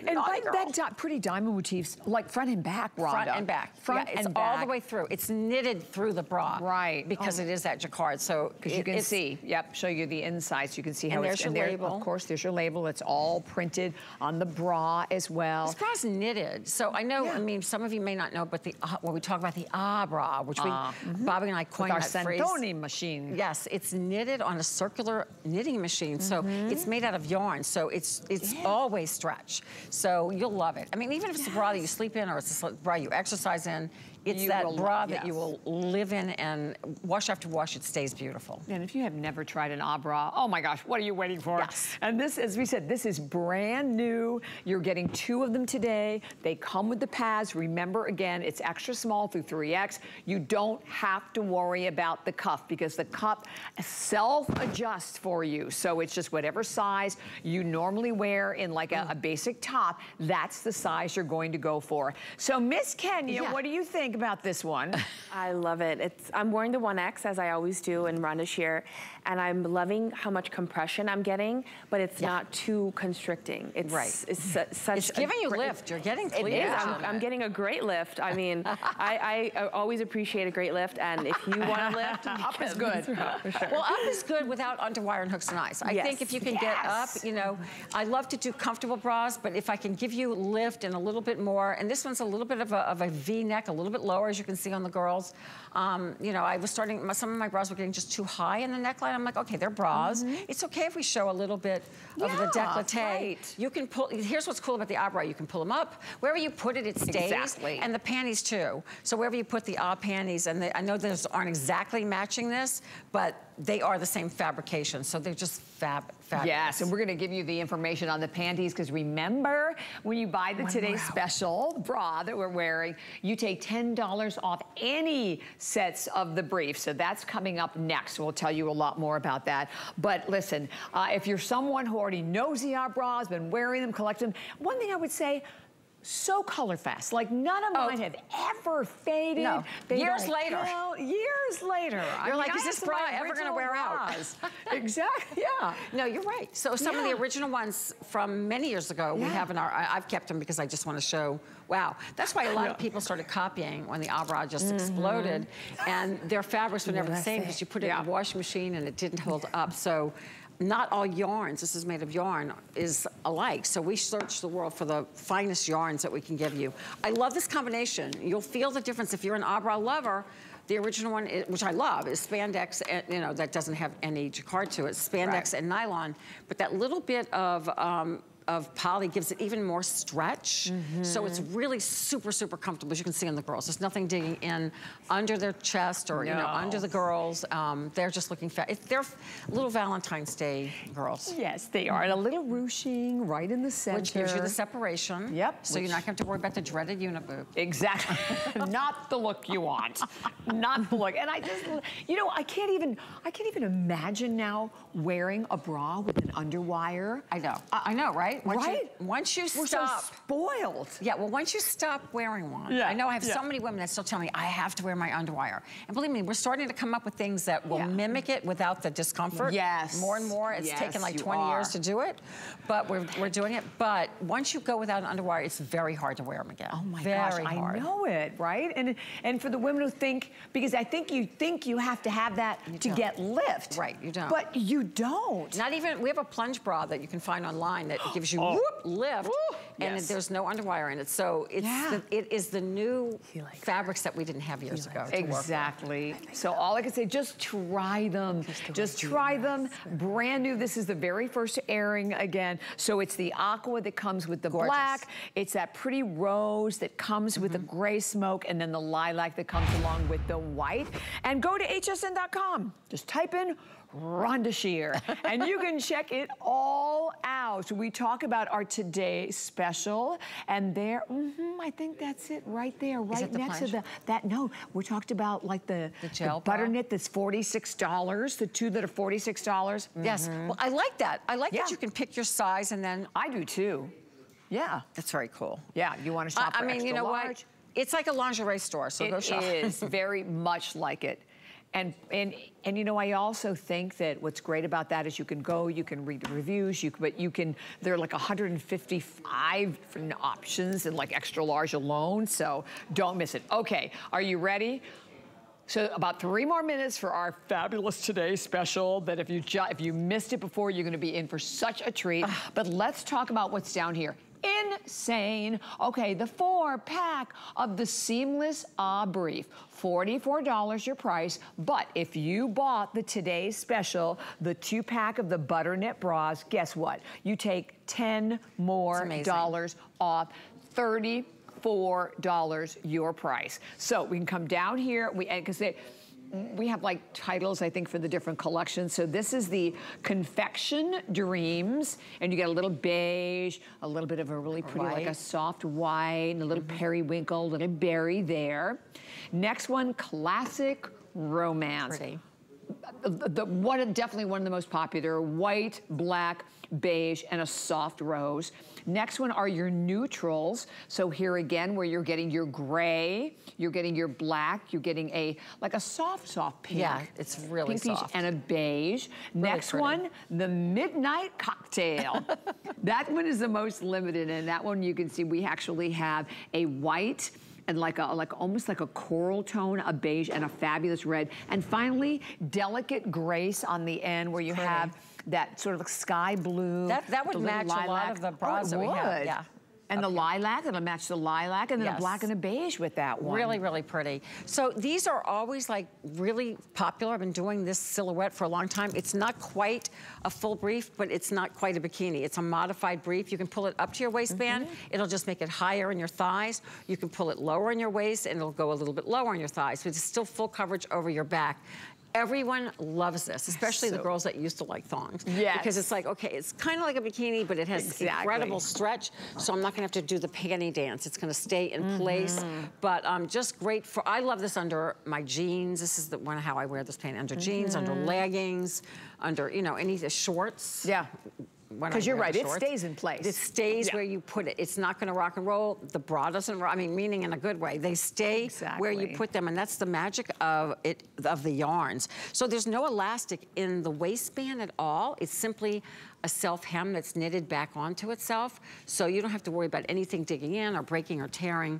And like that di pretty diamond motifs, like front and back, Rhonda. Front and back. Front yeah, and it's back. all the way through. It's knitted through the bra. Right. Because oh. it is that jacquard. So Because you can see, yep, show you the inside so you can see how and it's there's your there, label. Of course, there's your label. It's all printed on the bra as well. This bra's knitted. So I know, yeah. I mean, some of you may not know, but the uh, when we talk about the ah bra, which we, mm -hmm. Bobbi and I coined With our that Santoni machine. Yes, it's knitted on a circular knitting machine. Mm -hmm. So Mm-hmm. it's made out of yarn. So it's it's yeah. always stretch. So you'll love it. I mean, even if it's yes. a bra that you sleep in or it's a bra you exercise in, it's you that will, bra yes. that you will live in and wash after wash, it stays beautiful. And if you have never tried an Ahh Bra, oh my gosh, what are you waiting for? Yes. And this, as we said, this is brand new. You're getting two of them today. They come with the pads. Remember, again, it's extra small through 3X. You don't have to worry about the cuff because the cuff self-adjusts for you. So it's just whatever size you normally wear in like a, a basic top, that's the size you're going to go for. So Miss Kenya, yeah. what do you think about this one? I love it. It's I'm wearing the 1X as I always do in Rhonda Shear, and I'm loving how much compression I'm getting, but it's yeah. not too constricting. It's, right. it's su such It's giving you lift. You're getting cleavage. It is. I'm, I'm, getting a great lift. I mean, I, I, always appreciate a great lift, and if you want to lift, up is good. Sure. Well, up is good without underwire and hooks and eyes. I yes. think if you can yes. get up, you know, I love to do comfortable bras, but if I can give you lift and a little bit more, and this one's a little bit of a, of a V-neck, a little bit lower, as you can see on the girls. Um, you know, I was starting, my, some of my bras were getting just too high in the neckline. I'm like, okay, they're bras. Mm -hmm. It's okay if we show a little bit of yeah, the décolleté. Right. You can pull, here's what's cool about the Ahh Bra. You can pull them up. Wherever you put it, it stays. Exactly. And the panties too. So wherever you put the ah panties, and the, I know those aren't exactly matching this, but they are the same fabrication. So they're just fab, fabulous. Yes, and we're gonna give you the information on the panties because remember, when you buy the Today Special bra that we're wearing, you take $10 off any sets of the brief. So that's coming up next. We'll tell you a lot more about that. But listen, uh, if you're someone who already knows the bras, been wearing them, collecting them, one thing I would say, so color fast. Like none of mine oh. have ever faded. No. Years later. Well, years later. You're I like, is this bra ever going to wear out? exactly. Yeah. No, you're right. So some yeah. of the original ones from many years ago, yeah. we have in our. I, have kept them because I just want to show. Wow, that's why a lot yeah. of people started copying when the Ahh Bra just mm -hmm. exploded, and their fabrics were never the same because you put it in the washing machine and it didn't hold up. So not all yarns, this is made of yarn, is alike. So we search the world for the finest yarns that we can give you. I love this combination. You'll feel the difference if you're an Ahh Bra lover. The original one, which I love, is spandex, and, you know, that doesn't have any jacquard to it, spandex right. and nylon. But that little bit of um, of poly gives it even more stretch. Mm -hmm. So it's really super, super comfortable, as you can see on the girls. There's nothing digging in under their chest or, no. you know, under the girls. Um, they're just looking fat. They're little Valentine's Day girls. Yes, they are. And a little ruching right in the center. Which gives you the separation. Yep. So you're not going to have to worry about the dreaded uniboob. Exactly. not the look you want. not the look. And I just, you know, I can't even, I can't even imagine now wearing a bra with an underwire. I know. I know, right? Right? Once right? You, once you We're stop. So spoiled. Yeah, well, once you stop wearing one. Yeah. I know I have yeah. so many women that still tell me, I have to wear my underwire. And believe me, we're starting to come up with things that will yeah. mimic it without the discomfort. Yes. More and more. It's yes, taken like 20 are. years to do it, but we're, we're doing it. But once you go without an underwire, it's very hard to wear them again. Oh my very gosh, hard. I know it, right? And and for the women who think, because I think you think you have to have that you to don't. get lift. Right, you don't. But you don't. Not even, we have a plunge bra that you can find online that gives you oh. whoop, lift lift, Woo! and yes. there's no underwire in it. So it's yeah. the, it is the new like fabrics that we didn't have years ago. Exactly. So all I can say, just try them. Just, just try them. Brand new. This is the very first airing again. So it's the aqua that comes with the Gorgeous. black. It's that pretty rose that comes mm -hmm. with the mm-hmm. gray smoke, and then the lilac that comes along with the white. And go to hsn.com. Just type in Rhonda Shear. and you can check it all out. We talk about our today special. And there, mm -hmm, I think that's it right there, right the next plunge? to the, that, no, we talked about like the, the, gel the butter knit that's $46, the two that are $46. Mm -hmm. Yes, well, I like that. I like yeah. that you can pick your size and then. I do too. Yeah. That's very cool. Yeah, you want to shop I, I mean, you know large? what? It's like a lingerie store, so it go shop. It is very much like it. And, and, and you know, I also think that what's great about that is you can go, you can read the reviews, you, but you can, there are like 155 different options and like extra large alone, so don't miss it. Okay, are you ready? So about three more minutes for our fabulous today special that if you if you missed it before, you're gonna be in for such a treat. Ah. but let's talk about what's down here insane. Okay, the four pack of the seamless ah brief. $44 your price, but if you bought the today's special, the two pack of the butter knit bras, guess what? You take 10 more dollars off, 30 $4 your price. So we can come down here, we because they we have like titles, I think, for the different collections. So this is the Confection Dreams, and you get a little beige, a little bit of a really pretty, white. like a soft white, and a little mm -hmm. periwinkle, a little berry there. Next one, Classic Romance. Pretty. The, the, definitely one of the most popular, white, black, beige, and a soft rose. Next one are your neutrals. So here again, where you're getting your gray, you're getting your black, you're getting a, like a soft, soft pink. Yeah, it's really pink soft. and a beige. Really Next pretty. one, the Midnight Cocktail. that one is the most limited, and that one you can see we actually have a white, and like a like almost like a coral tone, a beige, and a fabulous red. And finally, delicate grace on the end where you Pretty. have that sort of sky blue. That, that would match lilac. a lot of the bras oh, that we have. Yeah. And okay. the lilac, it'll match the lilac, and then yes. a black and a beige with that one. Really, really pretty. So these are always like really popular. I've been doing this silhouette for a long time. It's not quite a full brief, but it's not quite a bikini. It's a modified brief. You can pull it up to your waistband. Mm -hmm. It'll just make it higher in your thighs. You can pull it lower in your waist, and it'll go a little bit lower in your thighs, but it's still full coverage over your back Everyone loves this, especially the girls that used to like thongs. Yes. Because it's like, okay, it's kind of like a bikini, but it has Exactly. incredible stretch, so I'm not gonna have to do the panty dance. It's gonna stay in Mm-hmm. place. But um, just great for, I love this under my jeans. This is the one how I wear this pant, under jeans, under leggings, under, you know, any shorts. Mm-hmm. Yeah. When I 'Cause you're right, the it stays in place. It stays Yeah. where you put it. It's not gonna rock and roll. The bra doesn't, ro- I mean, meaning in a good way. They stay where you put them, and that's the magic of it, of the yarns. So there's no elastic in the waistband at all. It's simply a self hem that's knitted back onto itself. So you don't have to worry about anything digging in or breaking or tearing.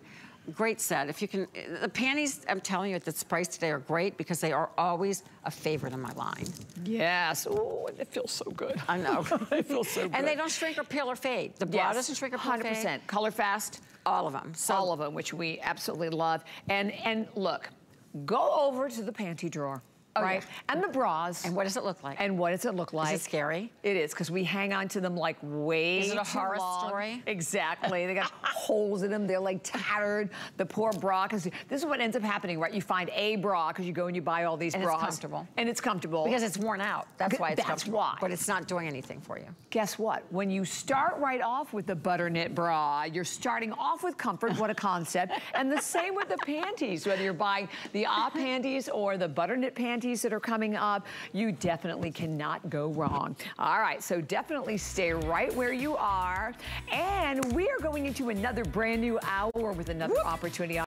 Great set. If you can, the panties, I'm telling you at this price today are great because they are always a favorite in my line. Yes. Oh, it feels so good. I know. it feels so good. And they don't shrink or peel or fade. The bra Yes, doesn't shrink or peel fade. 100%. Color fast. All of them. So all of them, which we absolutely love. And and look, go over to the panty drawer, Oh, right? yeah. And the bras. And what does it look like? And what does it look like? Is it scary? It is, because we hang on to them like way Is it a horror long. story? Exactly. They got holes in them. They're like tattered. The poor bra, because this is what ends up happening, right? You find a bra, because you go and you buy all these And it's bras. comfortable. And it's comfortable. Because it's worn out. That's why it's That's why. But it's not doing anything for you. Guess what? When you start right off with the butter knit bra, you're starting off with comfort. What a concept. and the same with the panties, whether you're buying the ah panties or the butter knit panties that are coming up, you definitely cannot go wrong. All right, so definitely stay right where you are. And we are going into another brand new hour with another opportunity.